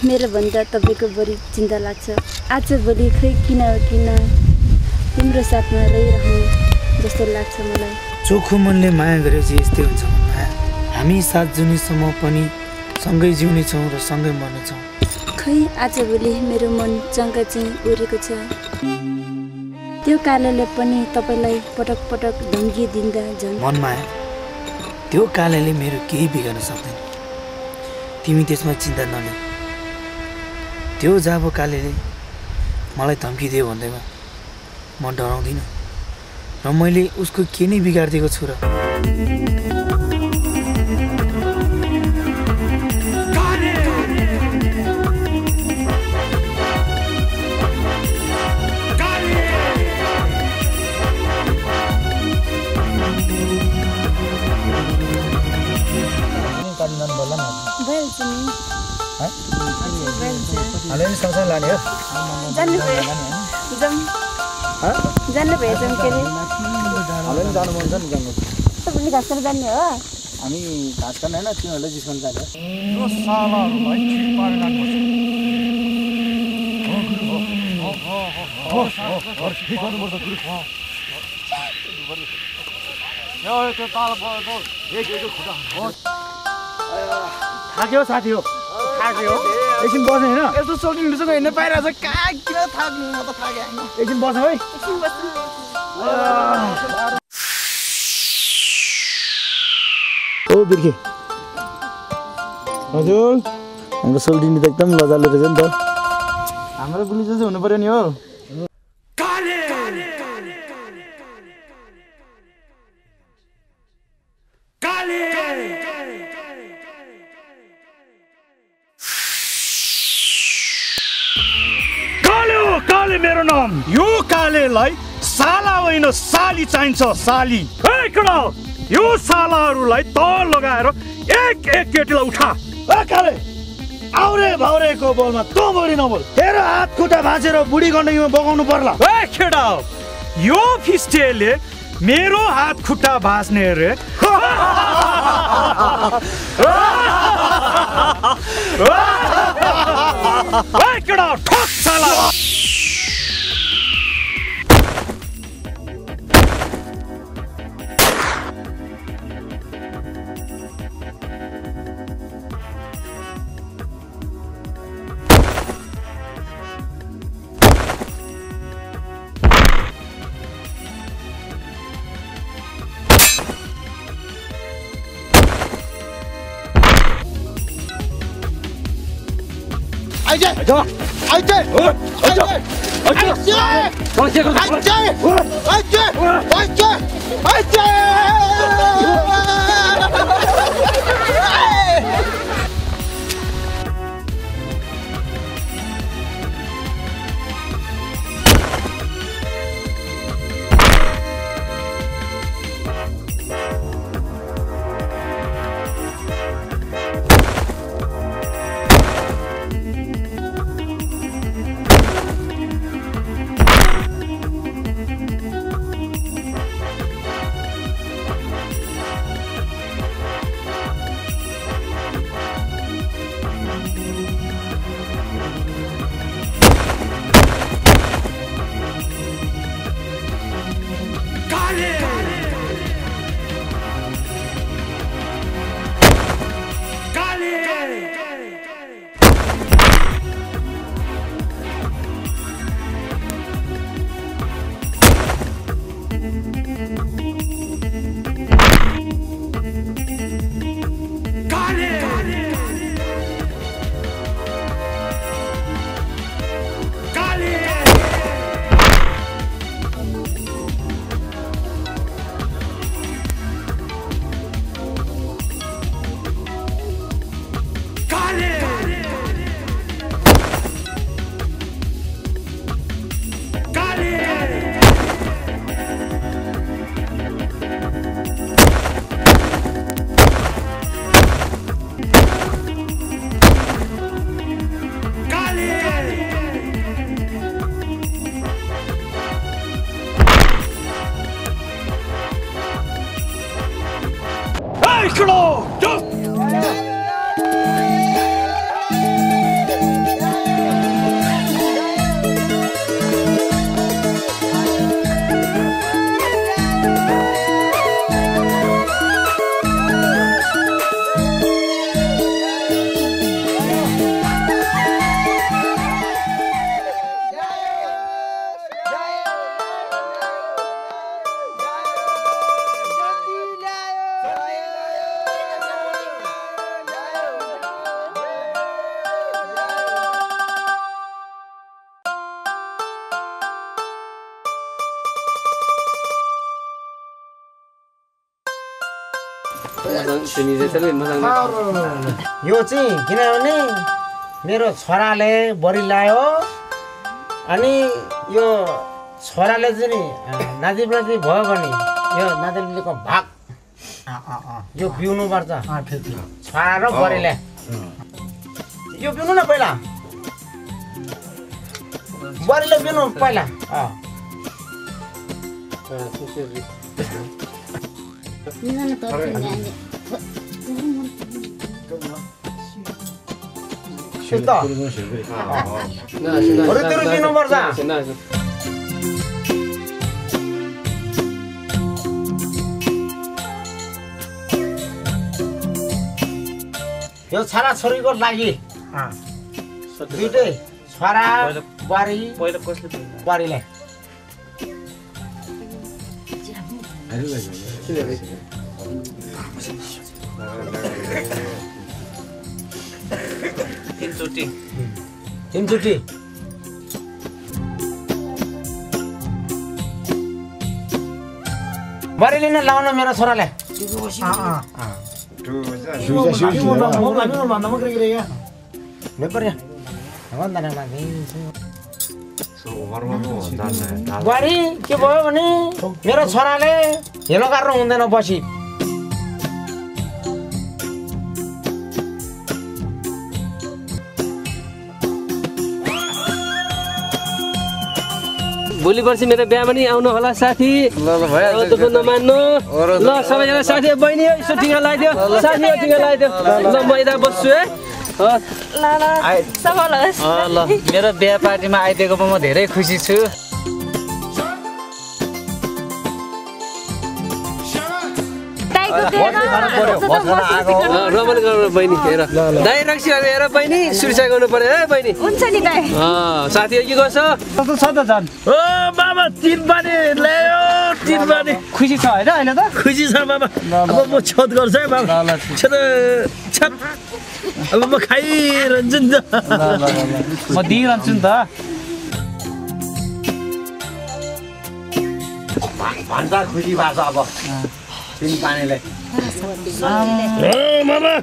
मेरो भन्दा तपाईँको बढी चिन्ता लाग्छ आजभोलि खै किन किन तिम्रो साथमा रहिरहनु जस्तो लाग्छ मलाई। चोखो मनले माया गरेपछि यस्तै हुन्छ हामी सात जुनीसम्म पनि सँगै जिउनेछौँ र सँगै मर्नेछौँ। खै आजभोलि मेरो मन चङ्गा चाहिँ उडेको छ? त्यो कालले पनि तपाईँलाई पटक पटक धम्की दिँदा झन्। मनमाया त्यो कालले मेरो केही बिगार्न सक्दैन। तिमी त्यसमा चिन्ता नले। त्यो जाबो काले मलाई धम्की दियो भन्दैमा म डराउँदिनँ। मैले उसको के नै बिगारिदिएको छु र। सँगसँगै लाने हो। जान्नु भयो जाउँ जान्नु भयो जाउँ के अरे हामी पनि जानु मन छ नि जङ्गल तपाईँले घाँस काट्न जान्ने हो हामी घाँस खान होइन जाने थाक्यो साथी हो थाक्यो एकछिन बस्ने होइन? यस्तो सोल्टिङसँग हिँड्नु पाइरहेको छ कहाँ किन थाक्नु? म त थाकेँ एकछिन बस्नु है। एकछिन बस्नु ओ बिर्खे हजुर। हाम्रो सोल्टिनी त एकदम लजालो रहेछ नि त। हाम्रो पुलिस चाहिँ हुनु पर्यो नि हो। काले। काले मेरो नाम। यो कालेलाई साला होइन साली चाहिन्छ साली। यो सालाहरूलाई त लगाएर एक एक केटीलाई उठा। काले आउरे भाउरेको बोलमा तँ बढी नबोल। तेरो हात खुट्टा भाँचेर बुढी गण्डकीमा बगाउनु पर्ला। ए हो यो फिस्टेले मेरो हात खुट्टा भाँच्ने रे। केटा ठोक साला। 아이제 아이제 아이제 아이제 아이제 아이제 아이제 아이제 아이제 यो चाहिँ किनभने मेरो छोराले बढी लायो अनि यो छोराले चाहिँ नि नाति नाति भयो भने यो नाति नातिको भाग। यो पिउनु पर्छ छोरा र बढीले यो पिउनु न पहिला। बढीले पिउनु पहिला 누나는 버튼데 쉽다. 어디 떨어지는 말다. यो छोरा छोरीको लागि दुइटै छोरा बुहारी पहिला कसले बुहारीलाई तिनचोटि तिनचोटि बुहारीले नै लाउनु मेरो छोरालाई। बुहारी के भयो भने मेरो छोराले हेलो गर्नु हुँदैन पछि। भोलि पर्सि मेरो बिहामा नि आउनु होला साथी। ल ल भइहाल्छ दुःख नमान्नु। ल सबैजना साथी बहिनी यसो टिका लगाइदियो। साथी टिका लगाइदियो। ल म यता बस्छु है। मेरो बिहा पार्टीमा आइदिएकोमा म धेरै खुसी छु। रमाइलो गर्नु बहिनी हेर। दाइ रक्सी हेर बहिनी सुरक्षा गर्नु पर्यो है बहिनी? हुन्छ नि दाइ अँ, साथीहरू के गर्छ? कस्तो छ त झन्? ओ बाबा तिन पानी ल्यायो तिन पानी। खुसी छ होइन अहिले त? खुसी छ बाबा अब म छत गर्छु है बाबा छत छत अब म खाइरहन्छु नि त। म दिइरहन्छु नि त। भन्छ खुसी भएको छ अब। तिन पानीले ओ मामा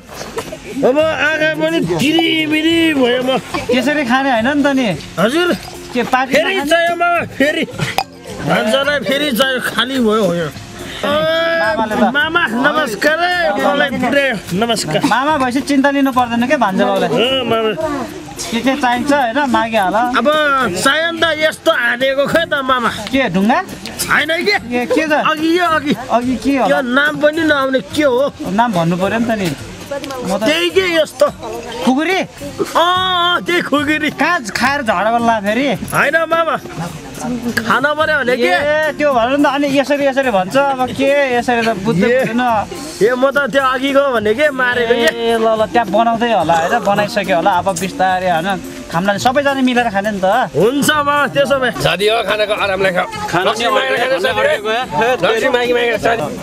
अब आँखा पनि तिरिमिरी भयो म। त्यसरी खाने होइन नि त नि। हजुर। के पार्टी फेरि चाहियो मामा फेरि। भान्सालाई फेरि चाहियो खाली भयो हो यो मामा नमस्कार नमस्कार। मामा भएपछि चिन्ता लिनु पर्दैन क्या भान्जा बाउलाई? ओ, मामा। के के चाहिन्छ होइन मागिहाल अब चाहियो नि त यस्तो हानेको खै त मामा। के ढुङ्गा? होइन कि? अघि यो अघि। अघि के यो होला नाम पनि नआउने के हो? नाम भन्नु पर्यो नि त नि। त्यही के यस्तो? खुकुरी? अँ त्यही खुकुरी। कहाँ खाएर झगडा गर्ला फेरि? होइन मामा। खान पर्यो भने के? त्यो भनेर नि त अनि यसरी यसरी भन्छ। अब के? यसरी त। बुझ्दैन। ए म त त्यो अघिको भने के? मारेको ए ल ल त्यहाँ बनाउँदै होला होइन? बनाइसक्यो होला अब बिस्तारै होइन? खाना सबैजना मिलेर खाने नि त। हुन्छ मामा त्यसो भए साथी हो खानाको आरामलाई खाऊ।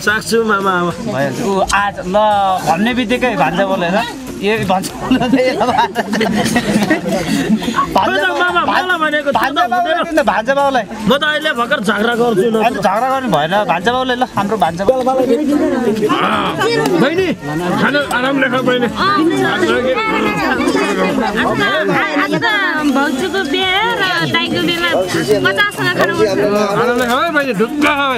सक्छु मामा भइहाल्छ। ऊ आज ल भन्ने बित्तिकै भान्जा बोलेर ए भन्छ खोइ त मामा मलाई भनेको थाहा भान्जा त हुँदैन। बाउलाई भान्जा बाउलाई म त अहिले भर्खर झगडा गर्छु झगडा गर्नु भएन भान्जा बाउलाई ल हाम्रो भान्जा बहिनी खाना आरामले खा बहिनी भाउजूको बिहे र दाइको बिहेमा पचाससँग खानु आरामले खाऊ है बहिनी ढुक्क खाऊ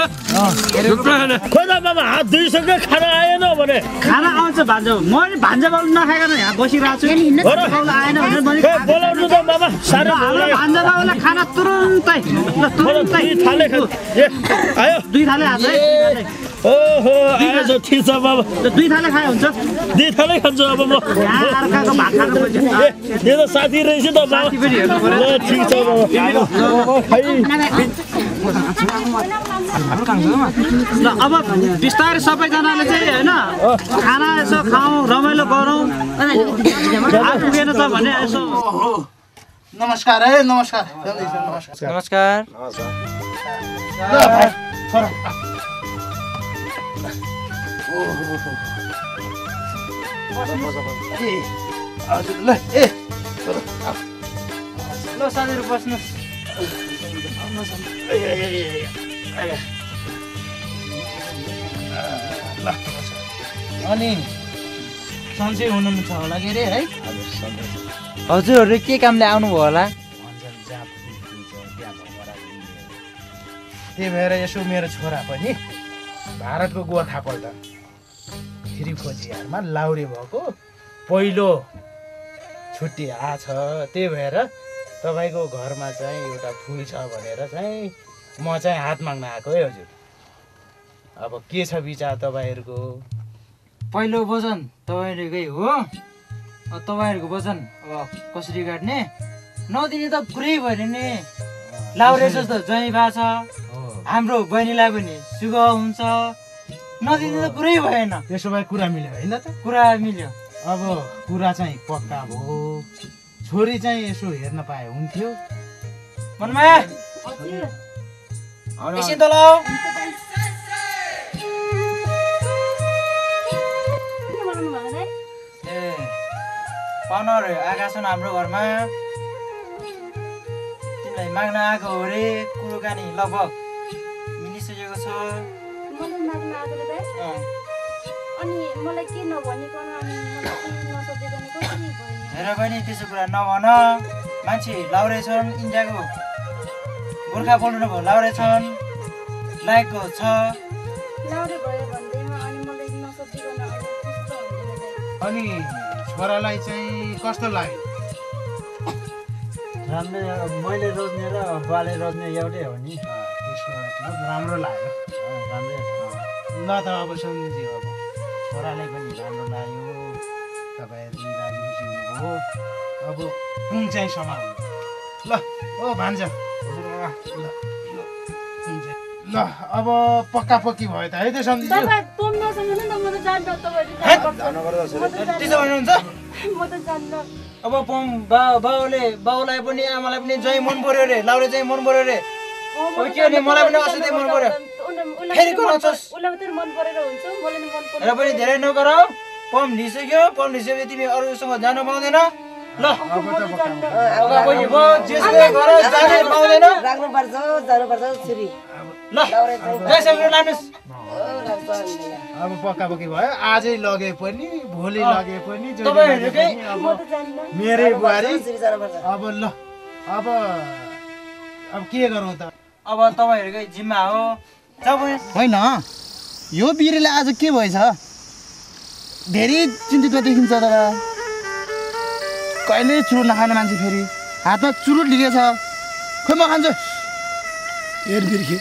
है। खोइ त मामा हात धुइसक्यो खाना आएन भने खाना आउँछ भान्जा बाउ म नि भान्जा नखाइकन यहाँ बसिरहेको छु आएन भने मैले बोलाउनु त लाग्यो। भान्जा खाना तुरुन्तै तुरुन्तै दुई थाले खा ए आयो दुई थाले हाल्छ है दुई थाले। ओहो आएछ ठिक छ बाबा दुई थाले हुन्छ दुई थालै खान्छु अब म यहाँ अर्काको भात खानु पर्छ ए, यो त साथी रहेछ त बाबा साथी पनि हेर्नु पर्यो। ल ठिक छ बाबा ल अब बिस्तारै सबैजनाले चाहिँ होइन खाना यसो खाउँ रमाइलो गरौँ। हात पुगेन त भने यसो नमस्कार है नमस्कार। नमस्कार। नमस्कार। ल ए हजुर ल ए। ल अनि सन्चै हुनुहुन्छ होला के अरे है? हजुरहरू के कामले आउनुभयो होला? त्यही भएर यसो मेरो छोरा पनि भारतको गोर्खापल्ट थ्री फोजियारमा लाउरे भएको पहिलो छुट्टी आछ। त्यही भएर तपाईँको घरमा चाहिँ एउटा फुल छ भनेर चाहिँ म चाहिँ हात माग्न आएको है हजुर। अब के छ विचार तपाईँहरूको? पहिलो वजन तपाईँहरूकै हो। अब तपाईँहरूको वजन अब कसरी काट्ने? नदिने त पुरै भयो नि। लाउरे जस्तो जय भएको छ। हाम्रो बहिनीलाई पनि सुग हुन्छ। नदिने त पुरै भएन। त्यसो भए कुरा मिल्यो होइन त? कुरा मिल्यो। अब कुरा चाहिँ पक्का भयो छोरी चाहिँ यसो हेर्न पाए हुन्थ्यो। मनमा? एकछिन तल। ए पाहुनाहरू आएका छन् हाम्रो घरमा। तिमीलाई माग्न आएको हो अरे कुरोकानी लगभग मिलिसकेको छ। हेर बहिनी त्यसो कुरा नभन। मान्छे लाउरे छन् इन्डियाको। गोर्खा बोल्नु भयो लाउरे छन् लायकको छ। अनि छोरालाई चाहिँ कस्तो लाग्यो? राम्रै अब मैले रोज्ने र बाले रोज्ने एउटै हो नि। राम्रो लाग्यो। राम्रै हो। ल त अब सन्जुजी अब। छोराले पनि राम्रो लाग्यो। तपाईँहरू राजी हुनुभयो अब पुङ चाहिँ समाउनु ल ओ भान्ज। ल अब पक्का पक्की भयो त है त जान्न अब पम बा बाउले बाउलाई पनि आमालाई पनि जय मन पर्यो अरे लाउले चाहिँ मन पर्यो अरे अब के भने मलाई पनि असाध्यै मन पर्यो। फेरि को नचोस् उसलाई मात्रै मन परेर हुन्छ। मलाई नि मन र पनि धेरै नगर। पम ढिसक्यो पम ढिसक्यो तिमी अरूसँग जानु पाउँदैन। जानुपर्छ छोरी अब पक्का पक्की भयो। आजै लगे पनि भोलि लगे पनि मेरै बुहारी। अब ल। अब अब के गरौँ त? अब तपाईँहरूकै जिम्मा हो। तपाईँ होइन यो बिरेले आज के भएछ? धेरै चिन्तितमा देखिन्छ तर। कहिले चुरोट नखाने मान्छे फेरि? हातमा चुरोट लिएछ खोइ म खान्छु। हेर बिर्खे।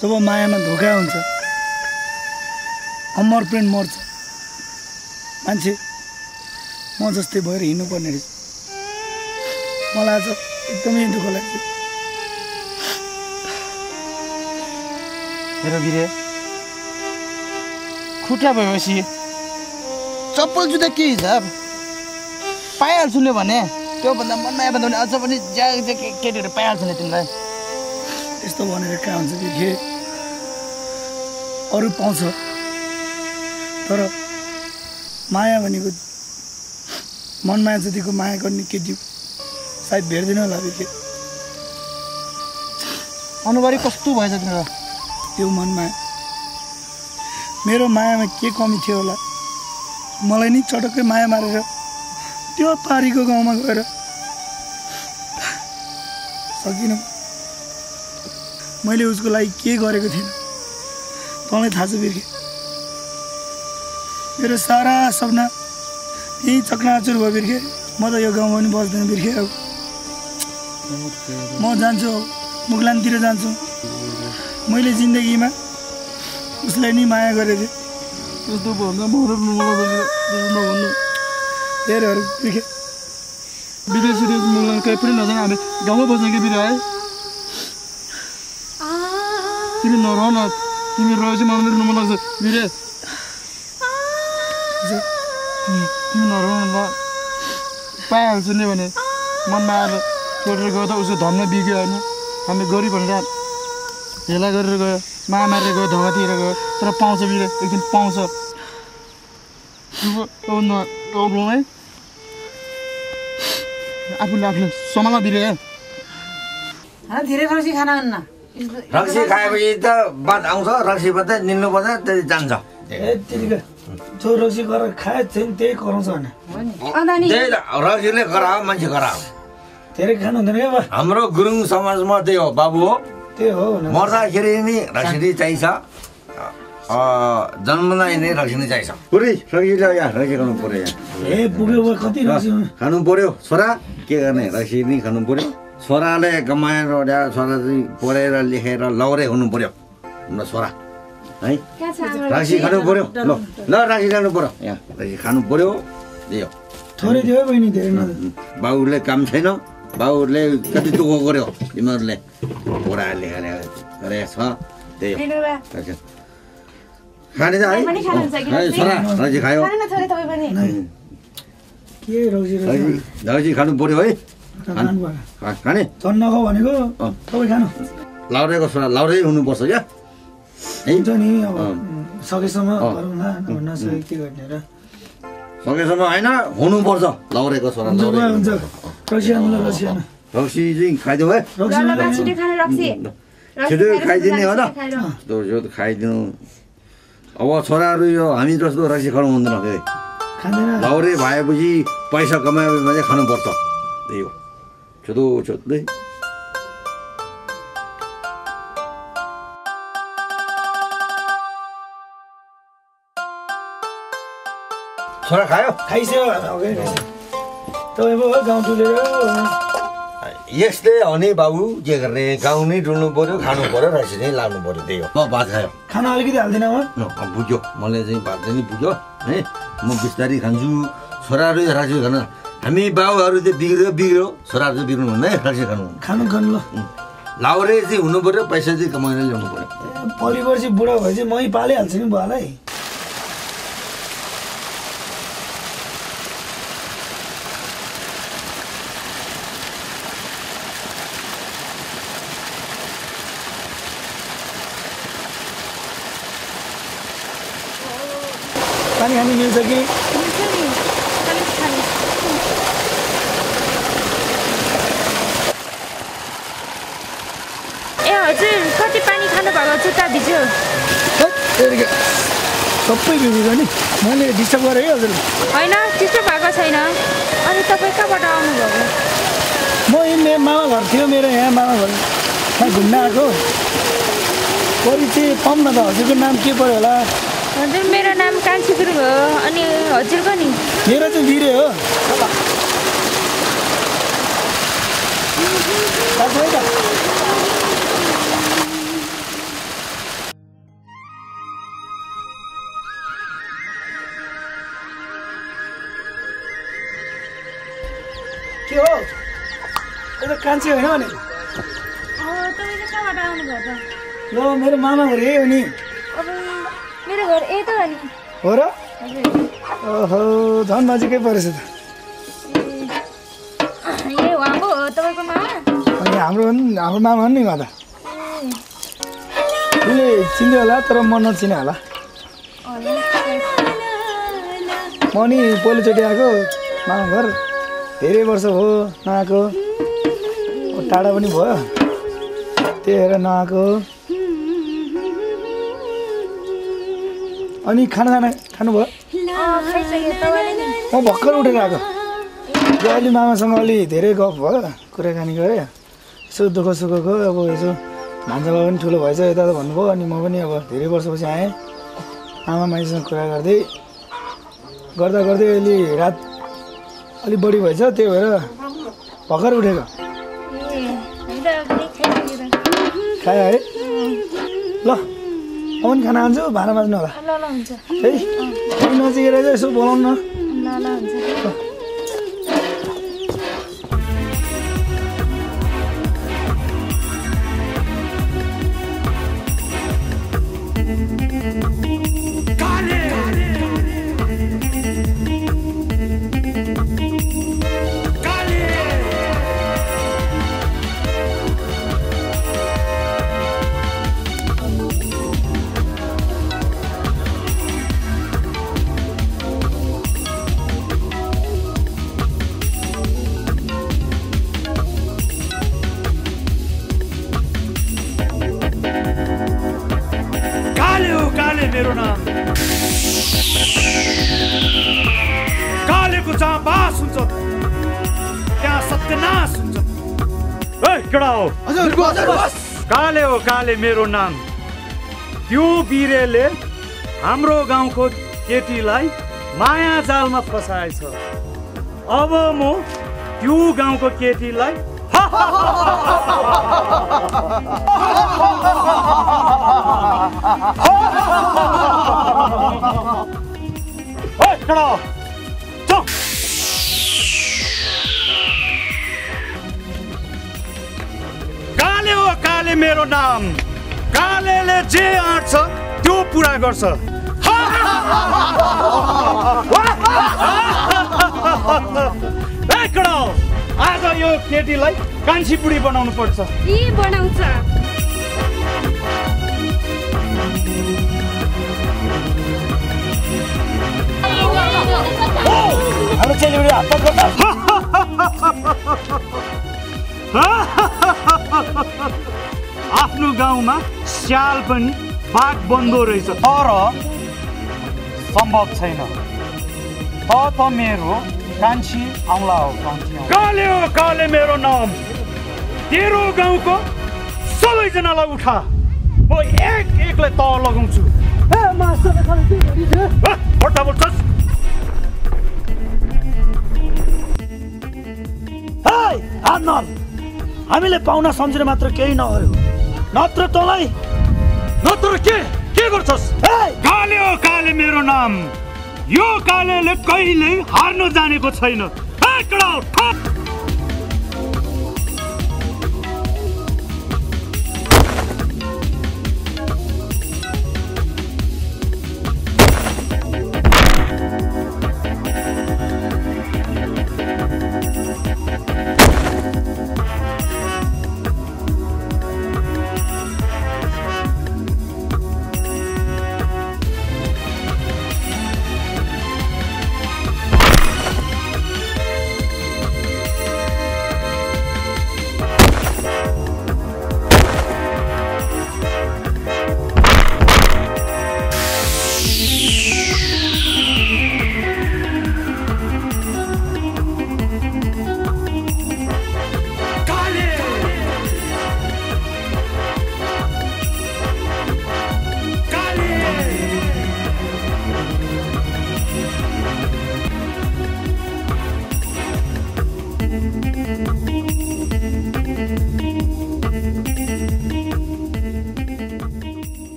जब मायामा धोका हुन्छ। अमर प्रेम मर्छ। मान्छे म जस्तै भएर हिँड्नुपर्ने रहेछ। मलाई आज एकदमै दुःख लाग्छ। मेरो बिरे खुट्टा भएपछि चप्पल जुत्ता के हिसाब? पाइहाल्छु नि भने त्योभन्दा मनमाया भन्दा भने अझ पनि ज्या ज्या के- केटीहरू पाइहाल्छु नि तिमीलाई। यस्तो भनेर कहाँ हुन्छ बिर्खे अरू पाउँछ। तर माया भनेको मनमाया जतिको माया गर्ने केटी सायद भेट्दैन होला बिर्खे अनुहारी कस्तो भएछ तिम्रो? त्यो मनमाया मेरो मायामा के कमी थियो होला? मलाई नि चटक्कै माया मारेर त्यो पारीको गाउँमा गएर सकिनँ। मैले उसको लागि के गरेको थिइनँ। तँलाई थाहा छ बिर्खे। मेरो सारा सपना यहीँ चकनाचुर भयो बिर्खे। म त यो गाउँमा पनि बस्दैन बिर्खे अब। म जान्छु अब मुगलानतिर जान्छु। मैले जिन्दगीमा उसलाई नि माया गरेको थिएँ। हेरहरू बिर्खे विदेश विदेश मलाई कहीँ पनि नजाने हामी गाउँमै बस्ने कि बिरे है तिमी नरह न। तिमी रहेछ मलाई मन लाग्छ। बिरे। तिमी नरह न। पाइहाल्छु नि भने। मनमा आएर छोडेर गयो त उसको धनमा बिग्यो होइन। हामी गरिब भनेर हेला गरेर गयो माया मारेर गयो ढङ्गातिर गयो। तर पाउँछ बिरे। एकदिन पाउँछ। है। आफूले आफूले सम्हाल बिरे धेरै रक्सी खाना रक्सी खाएपछि त बात आउँछ रक्सी मात्रै निल्नुपर्छ त्यति जान्छ। जो रक्सी गरेर खाए चाहिँ त्यही कराउँछ भने। त्यही त रक्सीले गरायो मान्छे गरायो धेरै खानु हुँदैन क्या बा। हाम्रो गुरुङ समाजमा त्यही हो बाबु हो। त्यही हो मर्दाखेरि नि रक्सी चाहिन्छ। जन्मदा नै रक्सी नै चाहिन्छ पुरै रक्सी ल्याऊ यहाँ रक्सी खानु पऱ्यो यहाँ ए पुग्यो कति रक्सी खानु पर्यो? छोरा? के गर्ने? रक्सी नै खानु पर्यो? छोराले कमाएर ल्याएर छोरा चाहिँ पढेर लेखेर लौरे हुनु पर्यो। हाम्रो छोरा है? रक्सी खानु पर्यो? ल ल रक्सी खानु पर्यो। यहाँ रक्सी खानु पर्यो। त्यही हो थोरै थियो है बहिनी धेरै न बाबुले काम छैन। बाबुले कति दुःख गर्यो। तिमीहरूले। छोरा लेखेर गरेको छ। त्यही हो। खाने त है छोरा रक्सी खायो खानु न छोरी तपाईँ पनि के रक्सी खानु पर्यो है खानु झन् नखाऊ भनेको। तपाईँ खानु लाउरेको छोरा लाउरै हुनुपर्छ क्या है हुन्छ नि अब। सकेसम्म के गर्ने र सकेसम्म होइन हुनुपर्छ लाउरेको छोरा हुन्छ लाउरे बा हुन्छ रक्सी चाहिँ खाइदेऊ है छिटो खाइदिने हो त खाइदिनु अब छोराहरू यो हामी जस्तो रक्सी खानु हुँदैन फेरि खाँदैन लाउरे भएपछि पैसा कमाएपछि मात्रै खानुपर्छ त्यही हो छोटो छोट्दै छोरा खायो खाइसक्यो तपाईँ गाउँ डुलेर यस्तै हो नि बाबु के गर्ने गाउँ नै डुल्नु पर्यो खानु पर्यो रसी नै लाग्नु पर्यो त्यही हो। ल भात खायो। खाना अलिकति हालिदिन म। बुझ्यो। मलाई चाहिँ भात चाहिँ बुझ्यो है? म बिस्तारै खान्छु। छोराहरू रासी खानु। हामी बाबुहरू चाहिँ बिग्रियो बिग्रियो। छोराहरू चाहिँ बिग्रिनु हुँदैन है रासी खानु। खानु खानु ल। लाउरे चाहिँ हुनु पर्यो पैसा चाहिँ कमाएर ल्याउनु पर्यो भोलि पर्सि बुढा भएपछि मै पालिहाल्छु नि बुवालाई पानी ए हजुर कति पानी खानु भएको जुत्ता भिज्यो सबै बिग्रियो नि मैले डिस्टर्ब गरेँ है हजुर होइन त्यस्तो भएको छैन अनि तपाईँ कहाँबाट आउनुभएको म मेरो मामा घर थियो मेरो यहाँ मामा घर घुम्न आएको परिचय पाउँ न त हजुरको नाम के पऱ्यो होला हजुर मेरो नाम कान्छी गुरुङ हो अनि हजुरको नि मेरो चाहिँ बिरे हो। के हो? यो त कान्छी होइन भने? तपाईँले कहाँबाट आउनुभयो त ल मेरो मामा हो त हो नि हो र? ओहो झन् नजिकै परेछ त। हाम्रो हाम्रो मामा हो नि उहाँ त उसले चिन्यो होला तर म नचिने होला। म नि पहिलोचोटि आएको मामा घर धेरै वर्ष भयो नआएको। टाढा पनि भयो त्यही भएर नआएको। अनि खाना खाना खानुभयो म भर्खर उठेर आएको जो अलि मामासँग अलि धेरै गफ भयो कुराकानी गरेँ यसो दुःख सुखको अब यसो भान्जा बाबा पनि ठुलो भएछ यता त भन्नुभयो अनि म पनि अब धेरै वर्षपछि आएँ आमा माइसँग कुरा गर्दै गर्दा गर्दै अलि रात अलिक बढी भएछ त्यही भएर भर्खर उठेको खायो है ल पनि खाना खान्छु? भाँडा माझ्नु होला। ल ल हुन्छ। है? नजिकेर चाहिँ यसो बोलाउनु न। काले काले मेरो नाम त्यो बिरेले हाम्रो गाउँको केटीलाई माया जालमा फसाएछ अब म त्यो गाउँको केटीलाई केटा हो। काले मेरो नाम कालेले जे आँट्छ त्यो पुरा गर्छ। आज यो केटीलाई कान्छी बुढी बनाउनु पर्छ। यी बनाउँछ। हाम्रो चेलीबेटी हात गाउँमा स्याल पनि बाघ बन्दो रहेछ तर सम्भव छैन। त त मेरो कान्छी औँला हो कान्छी काले हो काले मेरो नाम। तेरो गाउँको सबैजनालाई उठा। म एक एकलाई त लगाउँछु। हामीले पाहुना सम्झेर मात्र केही नगर्यो नत्र तँलाई। नत्र के? के गर्छस्? काले हो काले मेरो नाम। यो कालेले कहिल्यै हार्नु जानेको छैन।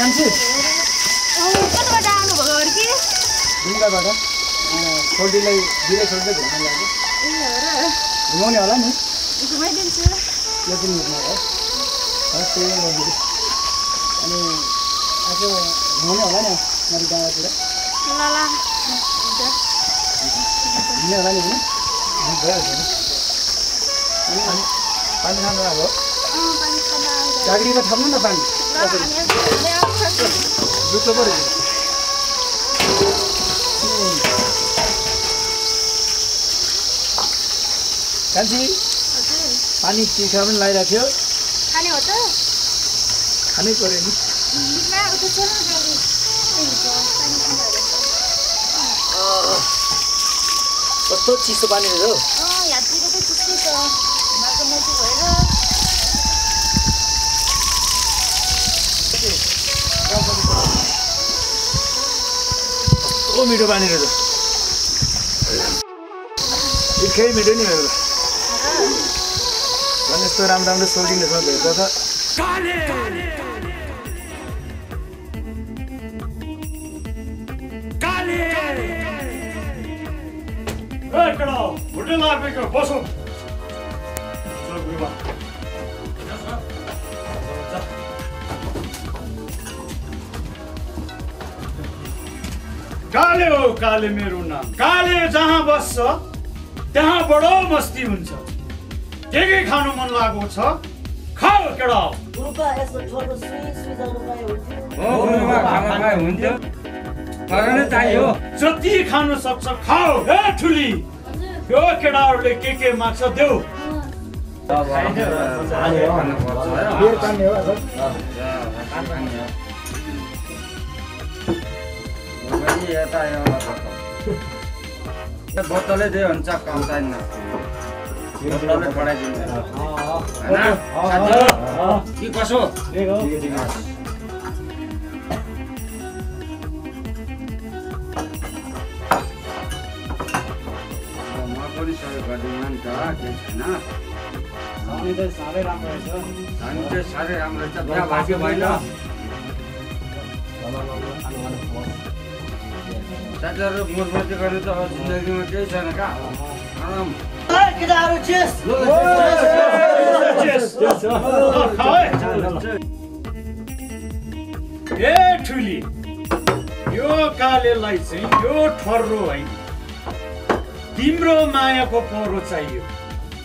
कान्छी कताबाट आउनुभयो अरे के? ढुङ्गाबाट छोरीलाई बिरे छोरीलाई घुम्न लाग्यो घुमाउने होला नि। घुमाइदिन्छु। यो पनि घुमाउ है हस् त्यही गरिदिनु अनि आज घुमाउने होला नि मेरो गाउँतिर ल ल। हुन्छ घुम्ने होला नि पनि। भइहाल्छ नि पानी खानु अब। गाडीमा थप्नु न पानी। दुःख पऱ्यो कान्छी पानी चिसा पनि लगाइरहेको थियो खाने हो त खानै पऱ्यो नि। कस्तो चिसो पानी रहेछ हौ मिठो पानी रहेछ निकै मिठो नि मेरो झन् यस्तो राम्रो राम्रो सोडिनेछ भेट्दा त काले हो काले मेरो नाम। काले जहाँ बस्छ त्यहाँ बडो मस्ती हुन्छ। के के खानु मन लागेको छ? खाऊ केडा जति खानु सक्छ खाऊ। हे ठुली। यो केटाहरूले के के माग्छ देऊ। बियर पानी आज बोतलै पठाइदिन्छ कि कसो? म पनि सहयोग गरिदिनु नि त केही छैन। हामी साह्रै राम्रो रहेछ हामी चाहिँ साह्रै राम्रो छ बिहा भएको भएन साथीहरू मुरमुर्ती गर्नु त अब जिन्दगीमा केही छैन का आराम केटाहरू चेस ए ठुली यो कालेलाई चाहिँ यो ठर्रो होइन तिम्रो मायाको परो चाहियो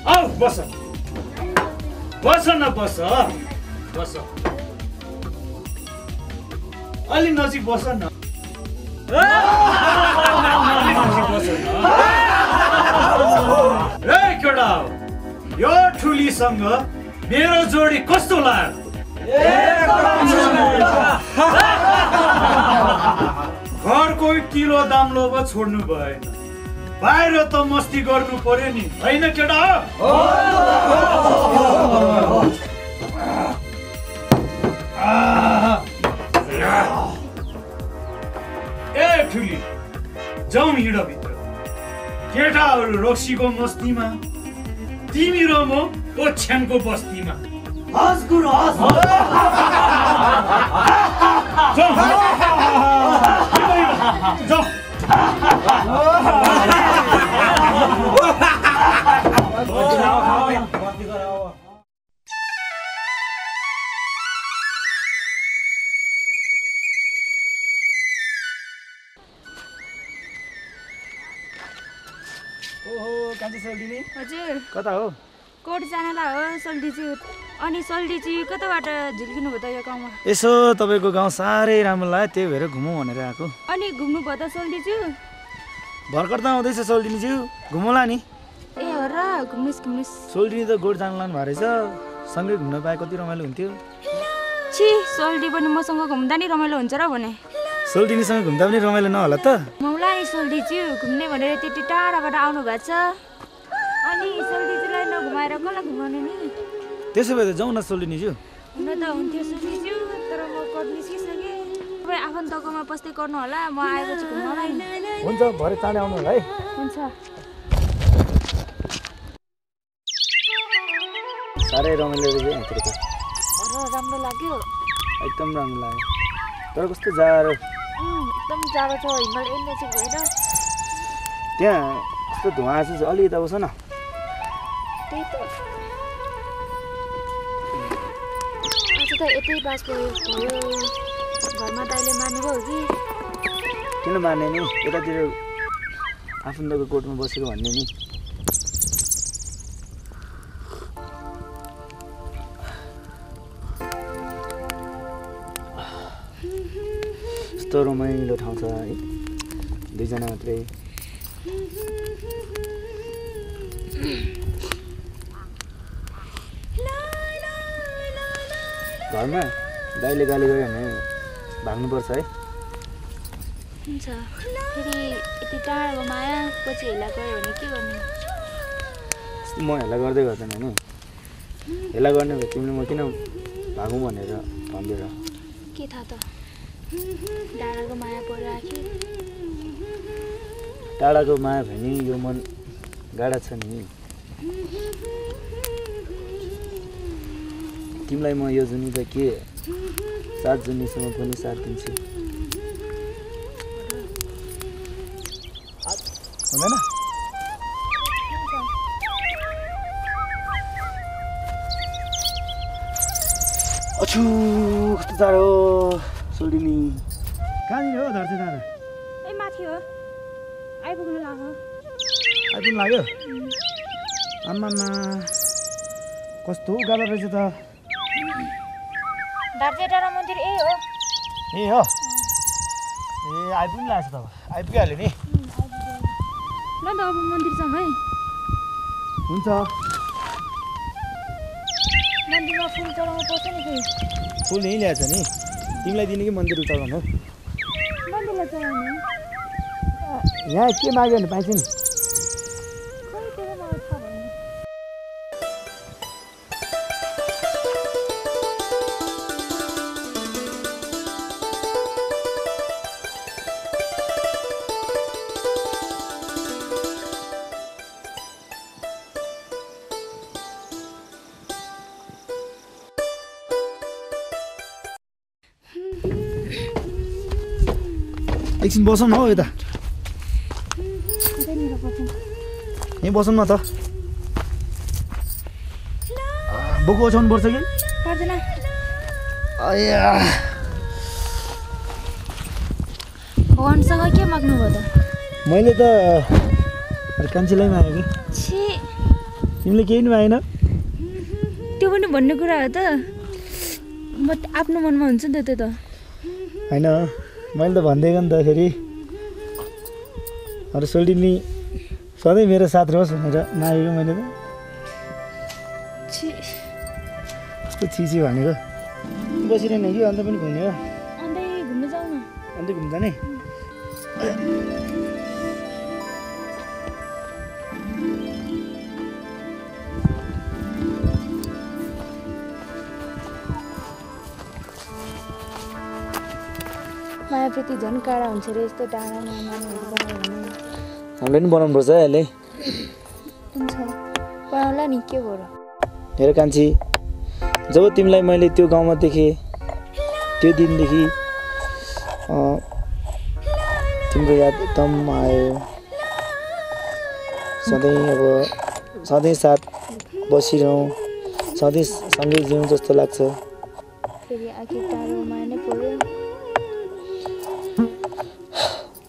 आऊ बस बस न बस बस अलि नजिक बस न यो ठुलीसँग मेरो जोडी कस्तो लाग्यो? घरको किलो दाम लोभ छोड्नु भएन। बाहिर त मस्ती गर्नु पर्यो नि होइन केटा ए ठुली। जाउँ हिँड भित्र केटाहरू रक्सीको मस्तीमा तिमी र म ओछ्यानको बस्तीमा। हस् गुरु हस्। ओहो कान्छी सोल्टिनी हजुर। कता हो? कोट जानलाई हो सोल्टीची अनि सोल्टीची कताबाट झुल्किनु भयो त यो गाउँमा? यसो तपाईँको गाउँ साह्रै राम्रो लाग्यो त्यही भएर घुमौँ भनेर आएको। अनि घुम्नु भयो त सोल्टीज्यू भर्खर त आउँदैछ सोल्टिनीज्यू घुमौँला नि। ए हो र घुम्नुहोस् घुम्नुहोस् सोल्टिनी त गोठ जानु लानु भएको रहेछ। सँगै घुम्न पाए कति रमाइलो हुन्थ्यो। छि सोल्टी पनि मसँग घुम्दा नि रमाइलो हुन्छ र भने। सोल्टिनीसँग घुम्दा पनि रमाइलो नहोला त। मौला नि सोल्टीज्यू घुम्ने भनेर त्यति टाढाबाट आउनु भएको छ। अनि सोल्टीज्यूलाई नघुमाएर कसलाई घुमाउने नि? त्यसो भए त जाउँ न सोल्टिनीज्यू हुन त हुन्थ्यो सोल्टीज्यू तर म कर निस्किसकेँ तपाईँ आफन्तकोमा पस्दै गर्नु होला म आएपछि घुम्नलाई हुन्छ भरे चाँडै आउनु होला है। हुन्छ। साह्रै रमाइलो रहेछ राम्रो लाग्यो। एकदम राम्रो लाग्यो। तर कस्तो जाडो। एकदम जाडो छ हिमाल एन्ने चाहिँ भएर त्यहाँ कस्तो धुवा चाहिँ छ अलि यता बस न। त्यही त आज त यतै बास भयो भयो घरमा दाइले मान्नुभयो कि किन माने नि यतातिर आफन्तको कोटमा बसेको भन्ने नि यस्तो रमाइलो ठाउँ छ है दुईजना मात्रै घरमा दाइले गाली गऱ्यो भने भाग्नुपर्छ है। हुन्छ। फेरि यति टाढाको माया पछि हेला गयो भने के गर्ने? म हेला गर्दै गर्दैन नि। हेला गर्ने भए तिमीले म किन भागौँ भनेर भनिदिएर के थाहा त? डाँडाको माया परिराख्यो। टाढाको माया भयो नि यो मन गाडा छ नि। तिमीलाई म यो जुनी त के? सात जुनीसम्म पनि साथ दिन्छु हुँदैन? अछु कस्तो टाढो सोल्डिनी कहाँनिर हो धर्ती डाँडा ए माथि हो। आइपुग्नु लाग्यो आइपुग्नु लाग्यो? आमामा कस्तो गाह्रो रहेछ त? दार्जे डाँडा मन्दिर ए हो। ए हो? ए आइपुग्नु लागेको छ त आइपुगिहाल्यो नि। ल त अब मन्दिर जाउँ है। हुन्छ। मन्दिरमा फुल चढाउनु पर्छ नि फेरि। फुल यहीँ ल्याएछ नि। तिमीलाई दिने कि मन्दिर चढाउनु? मन्दिरलाई चढाउने। यहाँ के माग्यो भने पाइन्छ नि। बसौँ न हौ यता। यहीँ बसौँ न त। बोको ओछ्याउनु पर्छ कि? भगवान्सँग के माग्नुभयो त? मैले त कान्छीलाई मागेँ कि। छि। तिमीले केही पनि मागेन। त्यो पनि भन्ने कुरा हो त। म आफ्नो मनमा हुन्छ नि त त्यो त। होइन। मैले त भनिदिएको नि त फेरि। अरू सोल्टिनी सधैँ मेरो साथ रहोस् भनेर मागेको मैले त। छि। कस्तो चिची भनेको। बसिरहने कि अन्त पनि घुम्ने हो? अन्त घुम्नु जाउँ न। अन्त घुम्दा नि? मायाप्रति झन् काँडा हुन्छ अरे यस्तो टाढामा भने हामीले पनि बनाउनुपर्छ है अहिले। हुन्छ। बनाउला नि के भयो हेर कान्छी जब तिमीलाई मैले त्यो गाउँमा देखेँ त्यो दिनदेखि तिम्रो याद एकदम आयो। सधैँ अब सधैँ साथ बसिरहँ सधैँ सँगै जिउँ जस्तो लाग्छ। फेरि आखिर टाढो माया नै पऱ्यो।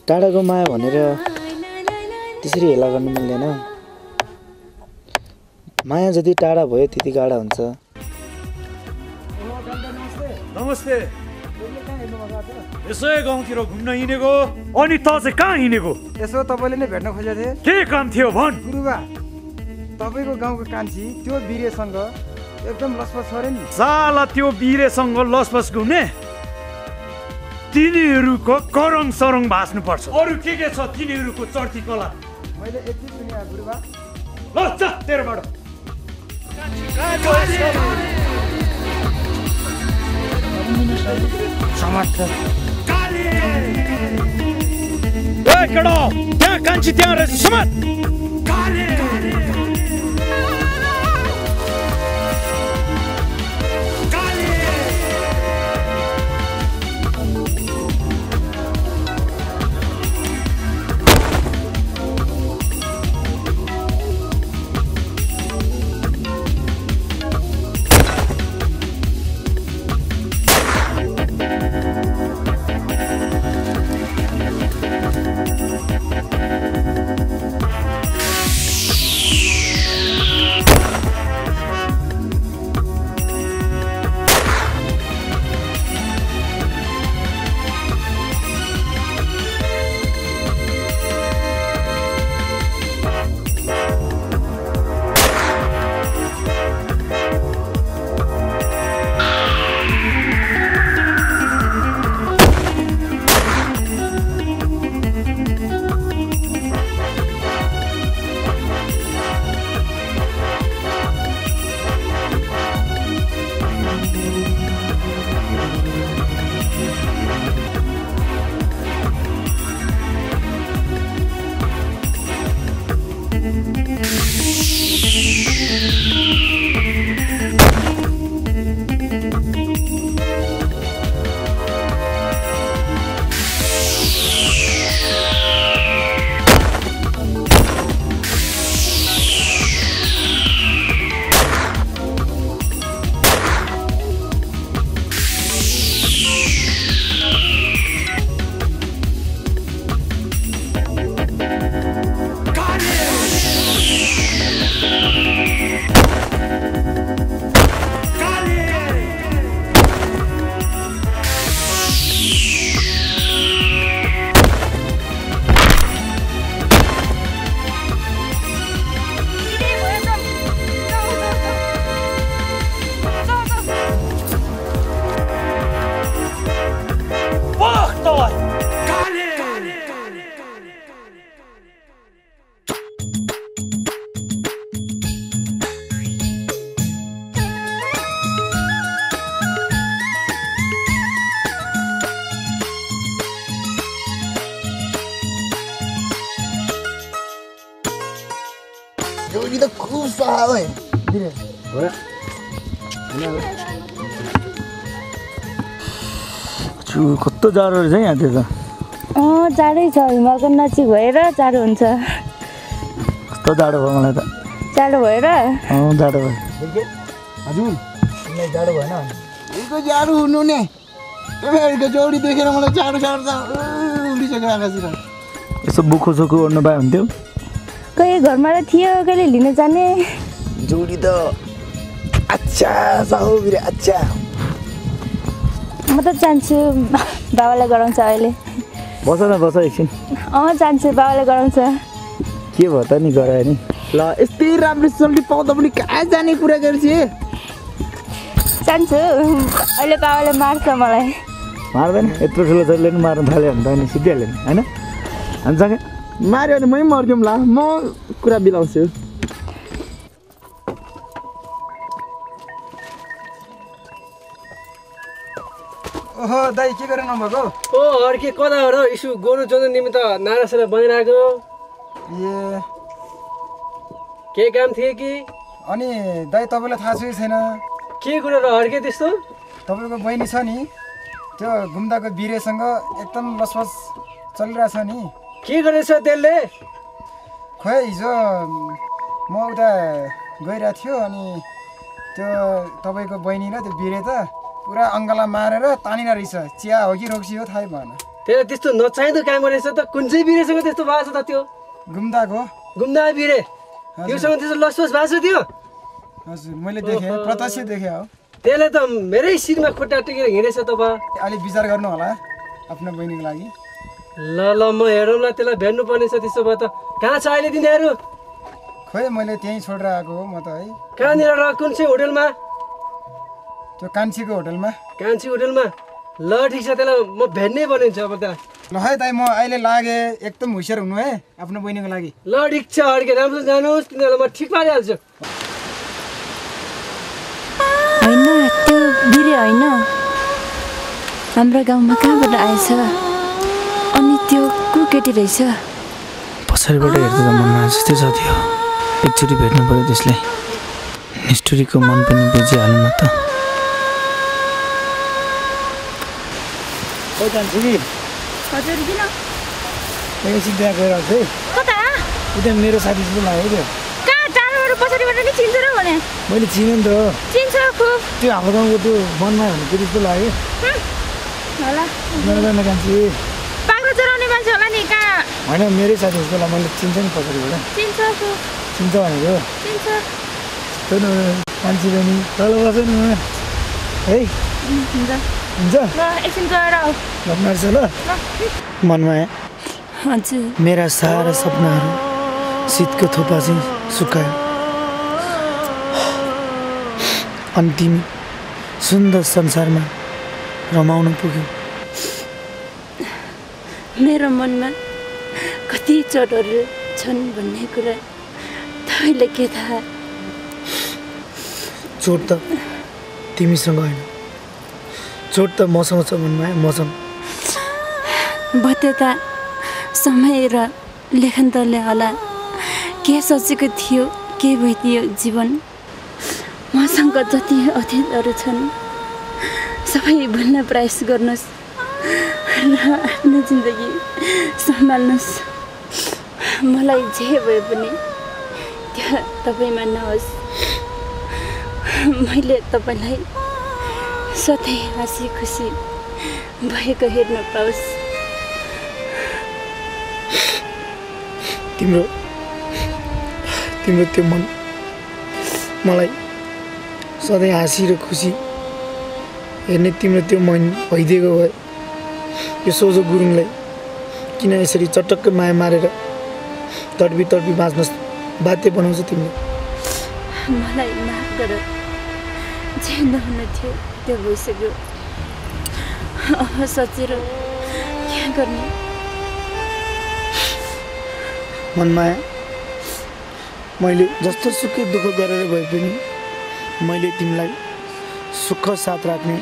टाढाको माया भनेर त्यसरी हेला गर्नु मिल्दैन। माया जति टाढा भयो त्यति गाढा हुन्छ। नमस्ते। यसो गाउँतिर घुम्न हिँडेको अनि त चाहिँ कहाँ हिँडेको? यसो तपाईँले नै भेट्न खोजेको थिएँ। के काम थियो भन्? गुरुबा तपाईँको गाउँको कान्छी त्यो बिरेसँग एकदम लसपस छ अरे नि। साला त्यो बिरेसँग लसपस घुम्ने? तिनीहरूको करङ सरङ भाँच्नु पर्छ अरू के के छ तिनीहरूको चर्ती कला? मैले यति सुने गुरुबा ल जा तेरोबाट। ए केडो? त्यहाँ कान्छी त्यहाँ रहेछ समात जाडो रहेछ है यहाँ त्यो त अँ जाडै छ हिमालको नजिक भएर जाडो हुन्छ। कस्तो जाडो भयो मलाई त? जाडो भएर? अँ जाडो भयो। हजुर जाडो भएन। जाडो हुनु नि। तपाईँहरूको जोडी देखेर मलाई जाडो जाडो त उडिसक्यो आकाशतिर। यसो बुखो सोखो ओर्नु पाए हुन्थ्यो? कहीँ घरमा त थियो कहिले लिन जाने। जोडी त अच्छा साहु बिरे अच्छा म त जान्छु। बाबालाई गराउँछ अहिले। बस न बस एकछिन। अँ जान्छु बाबाले गराउँछ। के भयो त नि गरायो नि? ल यस्तै राम्रो सल्टी पाउँदा पनि कहाँ जाने कुरा गर्छु? हे? जान्छु। अहिले बाबाले मार्छ मलाई। मार्दैन? यत्रो ठुलो छोरीले पनि मार्नु थाल्यो भने त अनि सिद्धिहाल्यो नि होइन? हामीसँगै माऱ्यो भने मै मर्दिउँ ल। म कुरा बिलाउँछु। ओहो दाइ के गरेर नभएको? ओ हर्के कता हो र? यसो गोरु जोड्नु निमित्त नारासारा बनाइरहेको ए के काम थियो कि? अनि दाइ तपाईँलाई थाहा छ कि छैन? के कुरो र हर्के त्यस्तो? तपाईँको बहिनी छ नि। त्यो घुम्दाको बिरेसँग एकदम लसपस चलिरहेछ नि। के गरेछ त्यसले? खोइ हिजो म उता गइरहेको थियो अनि त्यो तपाईँको बहिनी र त्यो बिरे त पुरा अङ्गला मारेर तानिन रहेछ। चिया हो कि रोक्सी हो थाहै भएन। त्यसले त्यस्तो नचाहिँदो काम गरेछ त। कुन चाहिँ बिरेसँग त्यस्तो भएको छ त त्यो? घुम्दाको घुम्दा बिरे। त्योसँग त्यस्तो लसपस भएको छ त्यो? हजुर मैले देखेँ प्रत्यक्ष देखेँ हो। त्यसले त मेरै शिरमा खुट्टा टेकेर हिँडेछ तपाईँ अलिक विचार गर्नु होला आफ्नो बहिनीको लागि। ल ल म हेरौँला त्यसलाई भेट्नु पर्ने छ त्यसो भए त। कहाँ छ अहिले तिनीहरू? खोइ मैले त्यहीँ छोडेर आएको हो म त है। कहाँनिर कुन चाहिँ होटलमा? त्यो कान्छीको होटलमा? कान्छी होटलमा? ल ठिक छ त्यसलाई म भेट्नै पर्ने हुन्छ अब त्यसलाई। ल है दाइ म अहिले लागेँ एकदम होसियार हुनु है आफ्नो बहिनीको लागि। ल ठिक छ अड्के राम्रो जानुहोस् तिनीहरूलाई म ठिक पारिहाल्छु। होइन त्यो बिरे होइन। हाम्रो गाउँमा कहाँबाट आएछ? अनि त्यो को केटी रहेछ? पछाडिबाट हेर्दा त मनमा जस्तै छ त्यो। एकचोटि भेट्नु पऱ्यो त्यसलाई हिस्टोरीको मन पनि बुझिहाल्नु त खोइ जान्छु कि हजुर किन एकैछिन त्यहाँ गइरहेको थिएँ कता उता मेरो साथी जस्तो लाग्यो क्या कहाँ टाढोबाट पछाडिबाट नि चिन्छ र भने मैले चिनेँ नि त चिन्छ खुब त्यो हाम्रो गाउँको त्यो मनमा भन्ने केटी जस्तो लाग्यो होला मेरो बाख्रा चराउने मान्छे होला नि कहाँ होइन मेरै साथी जस्तो मैले चिन्छ नि पछाडिबाट चिन्छ खुब चिन्छ भनेको चिन्छ त्यो तल बस न है हुन्छ हुन्छ ल एकछिन गएर आऊ। घटना रहेछ ल। मनमा हजुर। मेरा सारा सपनाहरू शीतको थोपा चाहिँ सुकायो। अन्तिम सुन्दर संसारमा रमाउन पुग्यो। मेरो मनमा कति चोटहरू छन् भन्ने कुरा तपाईँलाई के थाहा? चोट त तिमीसँग होइन। चोट त मसँग छ मनमा मसँग। बाध्यता समय र लेखन्तले होला। के सोचेको थियो के भइदियो जीवन? मसँग जति अतीतहरू छन् सबै भुल्न प्रयास गर्नुहोस् र आफ्नो जिन्दगी सम्हाल्नुहोस्। मलाई जे भए पनि त्यो तपाईँमा नहोस् मैले तपाईँलाई सधैँ हाँसी खुसी भएको हेर्न पाओस्। तिम्रो तिम्रो त्यो मन मलाई सधैँ हाँसी र खुसी हेर्ने तिम्रो त्यो मन भइदिएको भए यो सोझो गुरुङलाई किन यसरी चटक्क माया मारेर तडपी तडपी बाँच्न बाध्य बनाउँछ तिमीले? मलाई माफ गर जे नहुनु थियो। त्यो भइसक्यो सचेर के गर्ने? मनमाया मैले जस्तो सुकै दुःख गरेर भए पनि मैले तिमीलाई सुख साथ राख्ने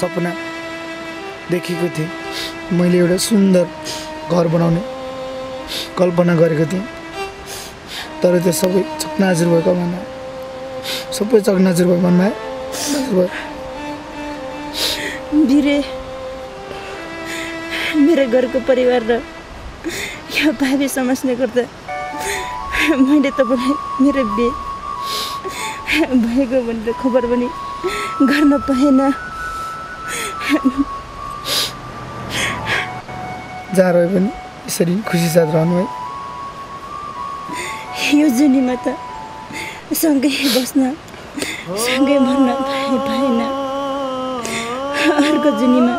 सपना देखेको थिएँ। मैले एउटा सुन्दर घर बनाउने कल्पना गरेको थिएँ। तर त्यो सबै चकनाजुर भएको मनमा सबै चकनाजुर भयो मनमा बिरे मेरो घरको परिवार र यो भावी समाजले गर्दा मैले तपाईँलाई मेरो बे भएको भनेर खबर पनि गर्न पाएन जहाँ रहे पनि यसरी खुसी साथ रहनु है यो जुनीमा त सँगै बस्न सँगै मर्न पाए पाएन अर्को जुनीमा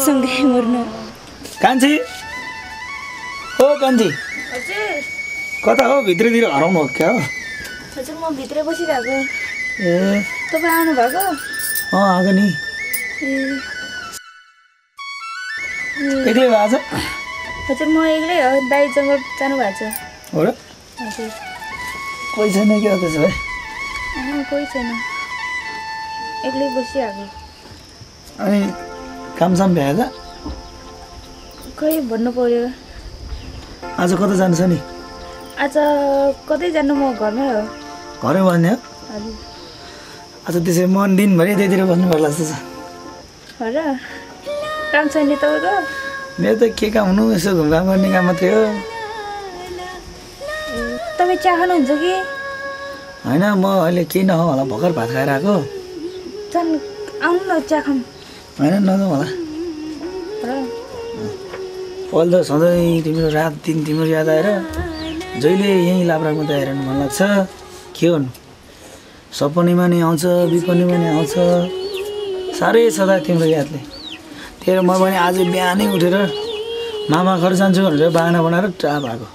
सँगै मर्न। कान्छी? ओ कान्छी। हजुर। कता हो? भित्रतिर हराउनु हो क्या हो? हजुर म भित्रै बसिरहेको। ए। तपाईँ आउनु भएको अँ आएको नि। ए। एक्लै भएको छ? हजुर म एक्लै हो। दाइ जङ्गल जानु भएको छ। हो र? हजुर। कोही छैन क्या त्यसो भए? कोही छैन। एक्लै बसिरहेको। अनि कामसाम भ्याएछ खै भन्नु पर्यो। आज कता जानु छ नि? आज कतै जानु म घरमै हो। घरै हो हजुर। आज त्यसै मन दिनभरि त्यहीतिर बस्नु पर्ला जस्तो छ। हो र। काम छैन नि तपाईँको? मेरो त के काम हुनु? यसो घुमघाम गर्ने काम मात्रै हो। तपाईँ चिया खानुहुन्छ कि? होइन म अहिले केही नहो होला भर्खर भात खाएर आएको। झन् आउनु न चिया खाऊँ होइन नजाउँ होला। त सधैँ तिम्रो रात दिन तिम्रो याद आएर जहिले यहीँ लाब्रामा त हेर्नु मन लाग्छ के गर्नु सपनीमा नि आउँछ विपनीमा नि आउँछ। साह्रै सदा तिम्रो यादले। तेरो म पनि आज बिहानै उठेर मामा घर जान्छु भनेर बाहना बनाएर टा भएको।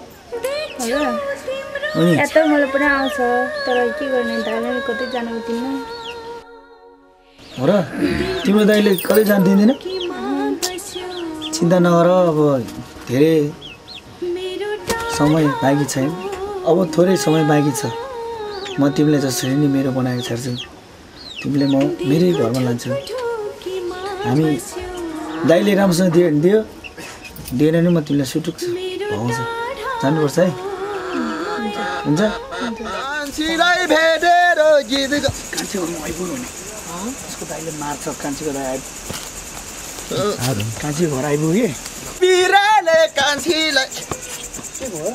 मलाई पनि आउँछ तर के गर्ने कतै जानु हो र? तिम्रो दाइले कहिले जानु दिँदैन? चिन्ता नगर अब धेरै समय बाँकी छैन। अब थोरै समय बाँकी छ। म तिमीलाई जसरी नि मेरो बनाएको छाड्छु तिमीले म मेरै घरमा लान्छु। हामी दाइले राम्रोसँग दियो भने दियो। दिएन नि म तिमीलाई सुटुक्छु भगाउँछु जानुपर्छ है? हुन्छ। भने दाइले मार्छ कान्छीको दाइ कान्छीको घर आइपुग्यो बिराले कान्छीलाई। के भयो?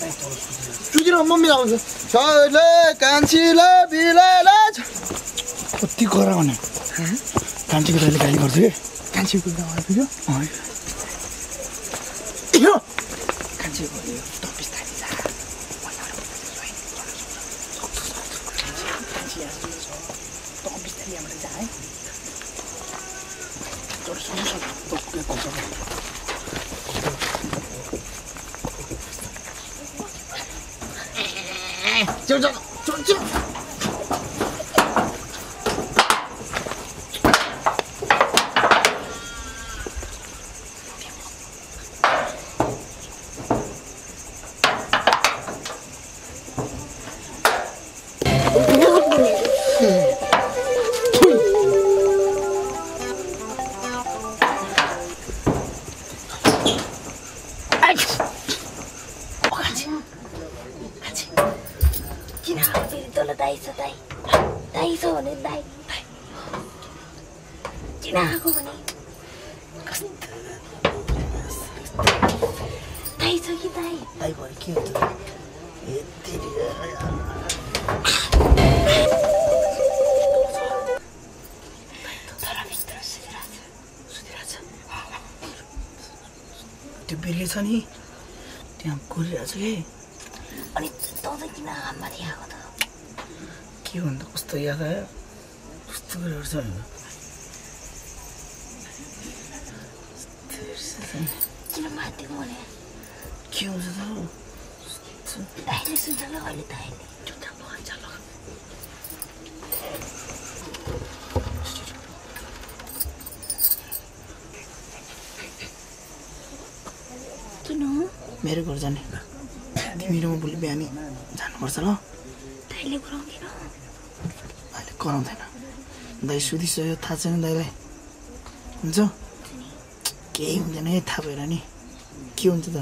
दाइ मम्मी आउँछ। छैले कान्छीलाई बिराले कति कराउने कान्छीको दाइले गाली गर्छ कि? कान्छीको गाउँ आइपुग्यो। कान्छीको ちょちょちょちょ ल दाइले अहिले कराउँदैन दाइ सुधिसक्यो थाहा छैन दाइलाई हुन्छ केही हुँदैन है थाहा भएर नि के हुन्छ त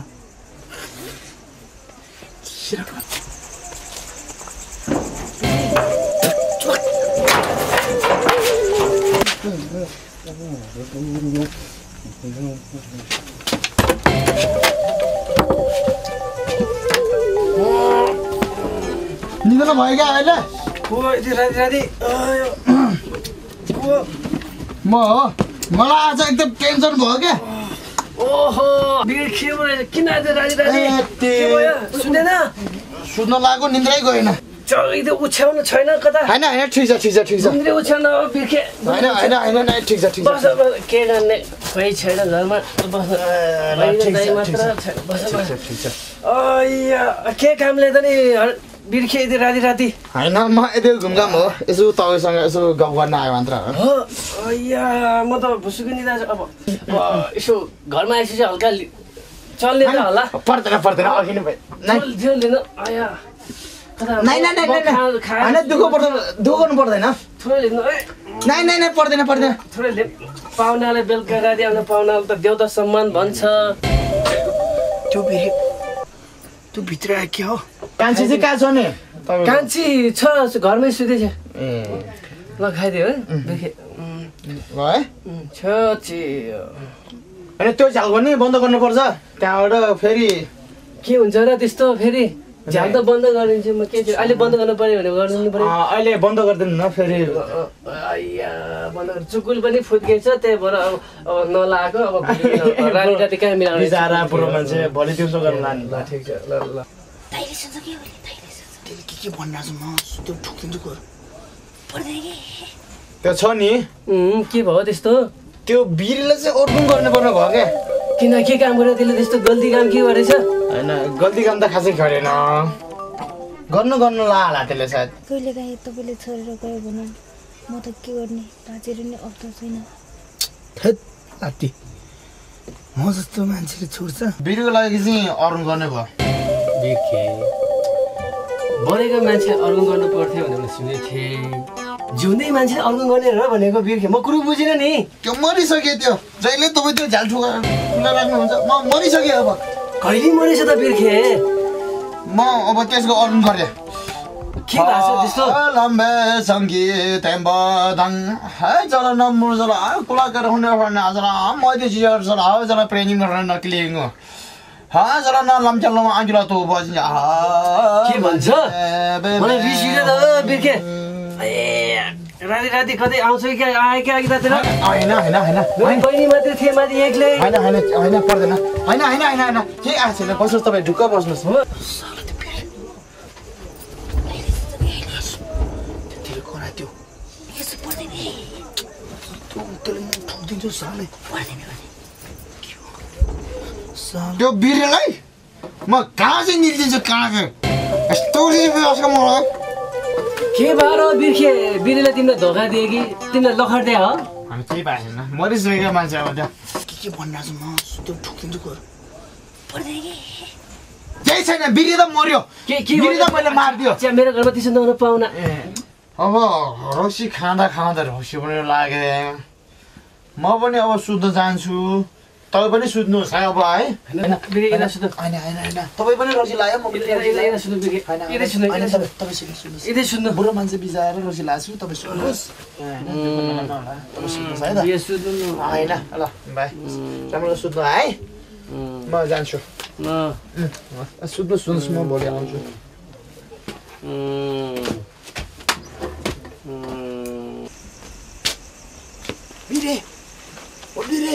निद्रा भयो क्या अहिले म हो। मलाई आज एकदम टेन्सन भयो क्या। ओहो किन आज राजी राजी ए, के भयो? सुनेन? सुत्न लागेको निन्द्रै गएन। चल त्यो ओछ्याउनु छैन कता? होइन होइन ठिक छ ठिक छ ठिक छ। निन्द्रै ओछ्याउन हो बिर्खे होइन होइन होइन होइन ठिक छ ठिक छ। बस बस के गर्ने कोही छैन घरमा। के कामले त नि बिर्खे यति राति राति होइन म यति घुमघाम हो यसो तपाईँसँग यसो गफ गर्न आयो मात्र हो हो अಯ್या म त भुसुको नि दाजु अब यसो घरमा आएपछि हल्का लि- चल्ने त होला पर्दैन पर्दैन अघि नै भयो लिनु आया नाइ नाइ नाइ नाइ। होइन दुःख पर्दैन दुःख गर्नु पर्दैन थोरै लेख्नु है नाइ नाइ नाइ पर्दैन पर्दैन थोरै लेख पाहुनाले बेलुका राति आउने पाहुनाले त देउता सम्मान भन्छ त्यो फेरि त्यो भित्र आयो के हो कान्छी चाहिँ कहाँ छ नि? कान्छी छ घरमै सुतेछ ए। ल खाइदियो है। छ होइन त्यो झ्याल पनि बन्द गर्नुपर्छ। त्यहाँबाट फेरि के हुन्छ र त्यस्तो फेरि? झ्याल त बन्द गरिदिन्छु म। के अहिले बन्द गर्नु पऱ्यो भने गरिदिनु पऱ्यो अहिले बन्द गरिदिनु न फेरि। बन्द चुकुल पनि फुत्केछ त्यही भएर अब नलाएको। अब रानी राति कहाँ मिलाउने बुढो मान्छे भोलि दिउँसो गर्नु लाने। ल ठिक छ। ल ल। त्यसले के के भनिरहेको छ म त्यो ठुकिदिन्छु गएर त्यो छ नि के भयो त्यस्तो? त्यो बिरीले चाहिँ अर्को गर्नु पर्ने भयो क्या? किन के काम गर्यो त्यसले त्यस्तो गल्ती काम के गरेछ? होइन गल्ती काम त खासै गरेन। गर्नु गर्नु ला होला त्यसले सायद। कहिले काहीँ तपाईँले छोडेर गयो भने म त के गर्ने? बाँचेर नै अवस्था छैन। थेत म जस्तो मान्छेले छोड्छ। बिरुको लागि चाहिँ अरू गर्ने भयो। देखे। बढेको मान्छे अर्को गर्नु पर्थ्यो भनेर सुनेको थिएँ जिउँदै मान्छेले अर्को गर्ने र भनेको बिर्खेँ। म कुरो बुझिनँ नि। त्यो मरिसक्यो त्यो। जहिले तपाईँ त्यो झ्याल ठुका खुला राख्नुहुन्छ म मरिसकेँ अब। कहिले मरेछ त बिर्खे? म अब त्यसको अर्न गरेँ। के भएको छ त्यस्तो? लम्बे सङ्गीत बदङ है चला नम्बर चला कुला हुने मैले गरेर नक्लिङ हा चला न लम चल्नु आगिला तो बज के भन्छ मलाई त बिर्खे राति राति कतै आउँछ कि क्या आयो क्या अघि रातिर होइन होइन होइन बहिनी मात्रै थिएँ माथि एक्लै होइन होइन होइन पर्दैन होइन होइन होइन होइन के आएको छैन बस्नुहोस् तपाईँ ढुक्क बस्नुहोस् हो त्यसले करा त्यो त्यो त्यसले म ठोकिदिन्छु सालै त्यो बिरेलाई म कहाँ चाहिँ निल्दिन्छु कहाँ चाहिँ यस्तो रिस उठेको मलाई के भएर बिर्खे बिरेले तिमीलाई धोका दिए कि तिमीलाई लखड्दे हो हामी केही पाएको छैन मरिसकेको मान्छे अब त्यहाँ के के भनिरहेको छ म त्यो ठोकिदिन्छु गएर केही छैन बिरी त मर्यो के के बिरी त मैले मारिदियो चिया मेरो घरमा त्यसो नहुनु पाहुना अब रक्सी खाँदा खाँदा रक्सी पनि लाग्यो म पनि अब सुत्न जान्छु तपाईँ पनि सुत्नुहोस् है अब है। तपाईँ पनि लाग्यो म बुढो मान्छे लाग्छु तपाईँ सुत्नुहोस्। होइन ल बाई। राम्रो सुत्नु है। म जान्छु। सुन्नुहोस् म भोलि आउँछु। बिरे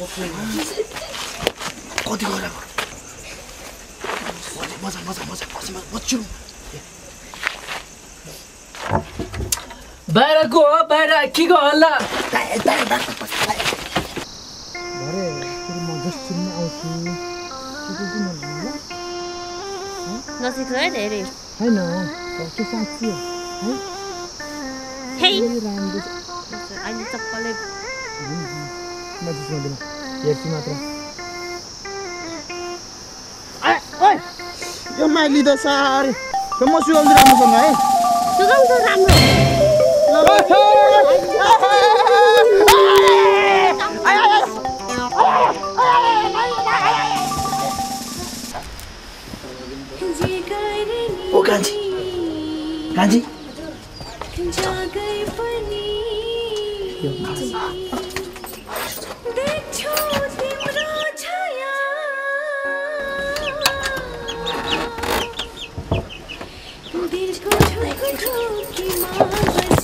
ओ बिरे कति गराएको मजा मजा मजा मजा मजा मजा बाहिर को हो बाहिर के को हल्ला नसिक्छ है धेरै होइन त्यो साँच्ची हो हे राम्रो अहिले चप्पलै म जिस्काउँदिनँ हेर्छु मात्र यो माइली त साह्रै म सुगाउँछु राम्रोसँग है सुगाउँछ राम्रो ओ कान्छी कान्छी मेरो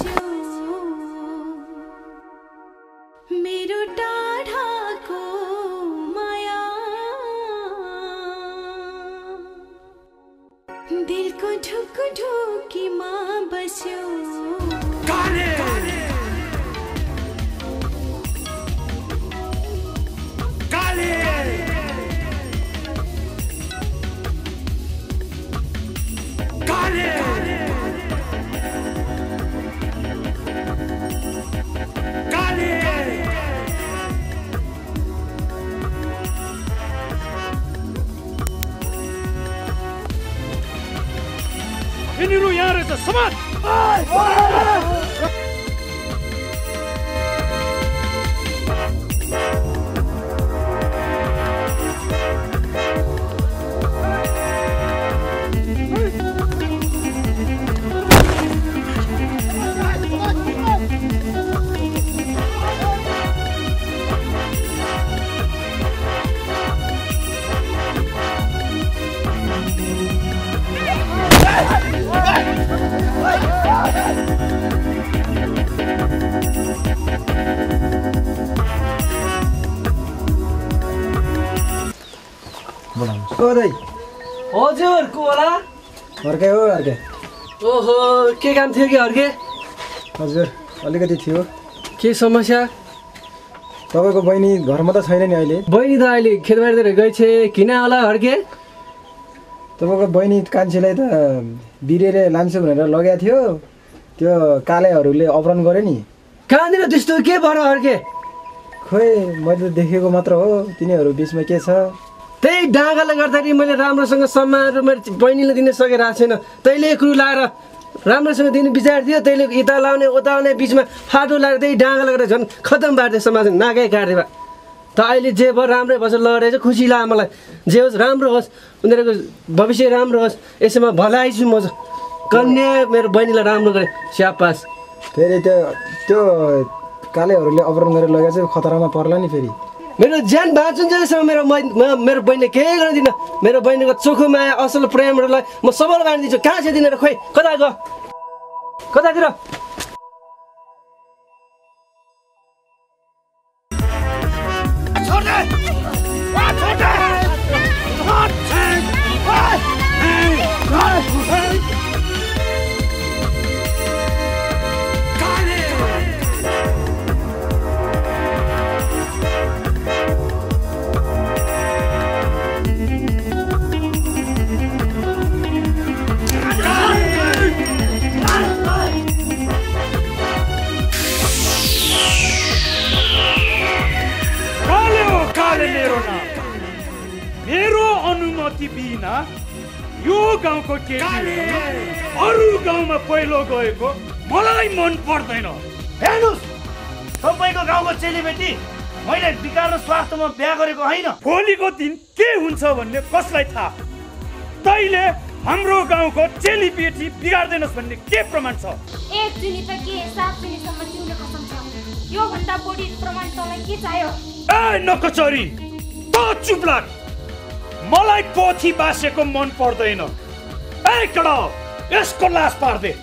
समाज हजुर को होला? हर्के हो हर्के ओहो के काम थियो कि हर्के हजुर अलिकति थियो। के समस्या? तपाईँको बहिनी घरमा त छैन नि अहिले। बहिनी त अहिले खेतबारीतिर गइ छे किन होला हर्के तपाईँको बहिनी कान्छीलाई त बिरेले लान्छु भनेर लगेको थियो। त्यो कालेहरूले अपहरण गऱ्यो नि। कहाँनिर त्यस्तो के भएर हर्के खोइ मैले देखेको मात्र हो तिनीहरू बिचमा के छ? त्यही डाँगाले गर्दाखेरि मैले राम्रोसँग सम्मानहरू मैले बहिनीले दिन सकेर छैन। तैँले कुरो लाएर राम्रोसँग दिने विचार थियो तैँले यता लाउने उता लाउने बिचमा फाटो लाएर त्यही डाँगाले गर्दा झन् खतम पार्थ्यो समाज नाकै काटेर त अहिले जे भयो राम्रै भएछ लडेछ खुसी लाग्यो मलाई। जे होस् राम्रो होस् उनीहरूको भविष्य राम्रो होस् यसैमा भलाइ छु म चाहिँ कन्या मेरो बहिनीलाई राम्रो गरेँ। स्यापास। फेरि त्यो त्यो कालेहरूले अपहरण गरेर लगेको चाहिँ खतरामा पर्ला नि फेरि। मेरो ज्यान बाँचुन्जेलसम्म मेरो मेरो बहिनीले केही गर्दिनँ मेरो बहिनीको चोखो माया असल प्रेमहरूलाई म सबल बाँडिदिन्छु। कहाँ छ दिनेर खोइ? कता गयो कतातिर मन पर्दैन। हेर्नुहोस् तपाईँको गाउँको चेलीबेटी मैले विकार र स्वास्थ्यमा बिहा गरेको होइन। भोलिको दिन के हुन्छ भन्ने कसलाई थाहा? तैले हाम्रो गाउँको चेलीबेटी बिगार्दैनस् भन्ने के प्रमाण छ? एक चिनी त के सात चिनीसम्म जिउने कसम छ? योभन्दा बढी प्रमाण तँलाई के चाहियो? ए नकचरी त चुप लाग। मलाई पोथी बासेको मन पर्दैन। ए कडा यसको लास पार्दे।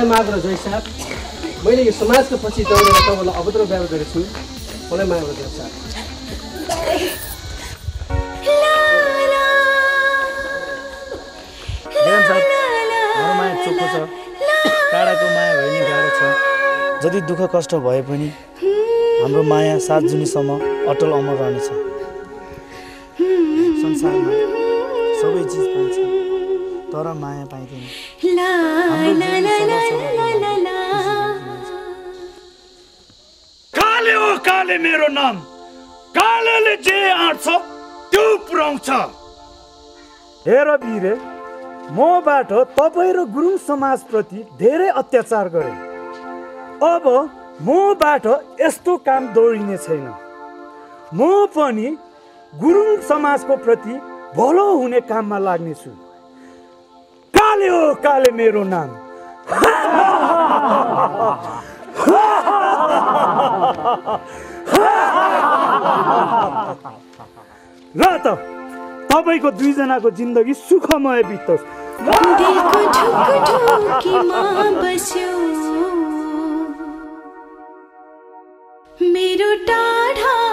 मलाई माफ जय साहब। मैले यो समाजको पछि दौडेर तपाईँलाई अभद्र व्यवहार गरेको छु मलाई माफ जय साहब। माया चोखो छ। टाढाको माया भए नि गाह्रो छ। जति दुःख कष्ट भए पनि हाम्रो माया सात जुनीसम्म अटल अमर रहनेछ। संसारमा सबै चिज पाइन्छ। तर माया पाइँदैन। काले हो काले मेरो नाम। कालेले जे आँट्छ त्यो पुऱ्याउँछ। हेर बिरे मबाट तपाईँ र गुरुङ समाजप्रति धेरै अत्याचार गरे। अब मबाट यस्तो काम दौडिने छैन। म पनि गुरुङ समाजको प्रति भलो हुने काममा लाग्नेछु। काले हो काले मेरो नाम ल त तपाईँको दुईजनाको जिन्दगी सुखमय बस्यो मेरो टाढा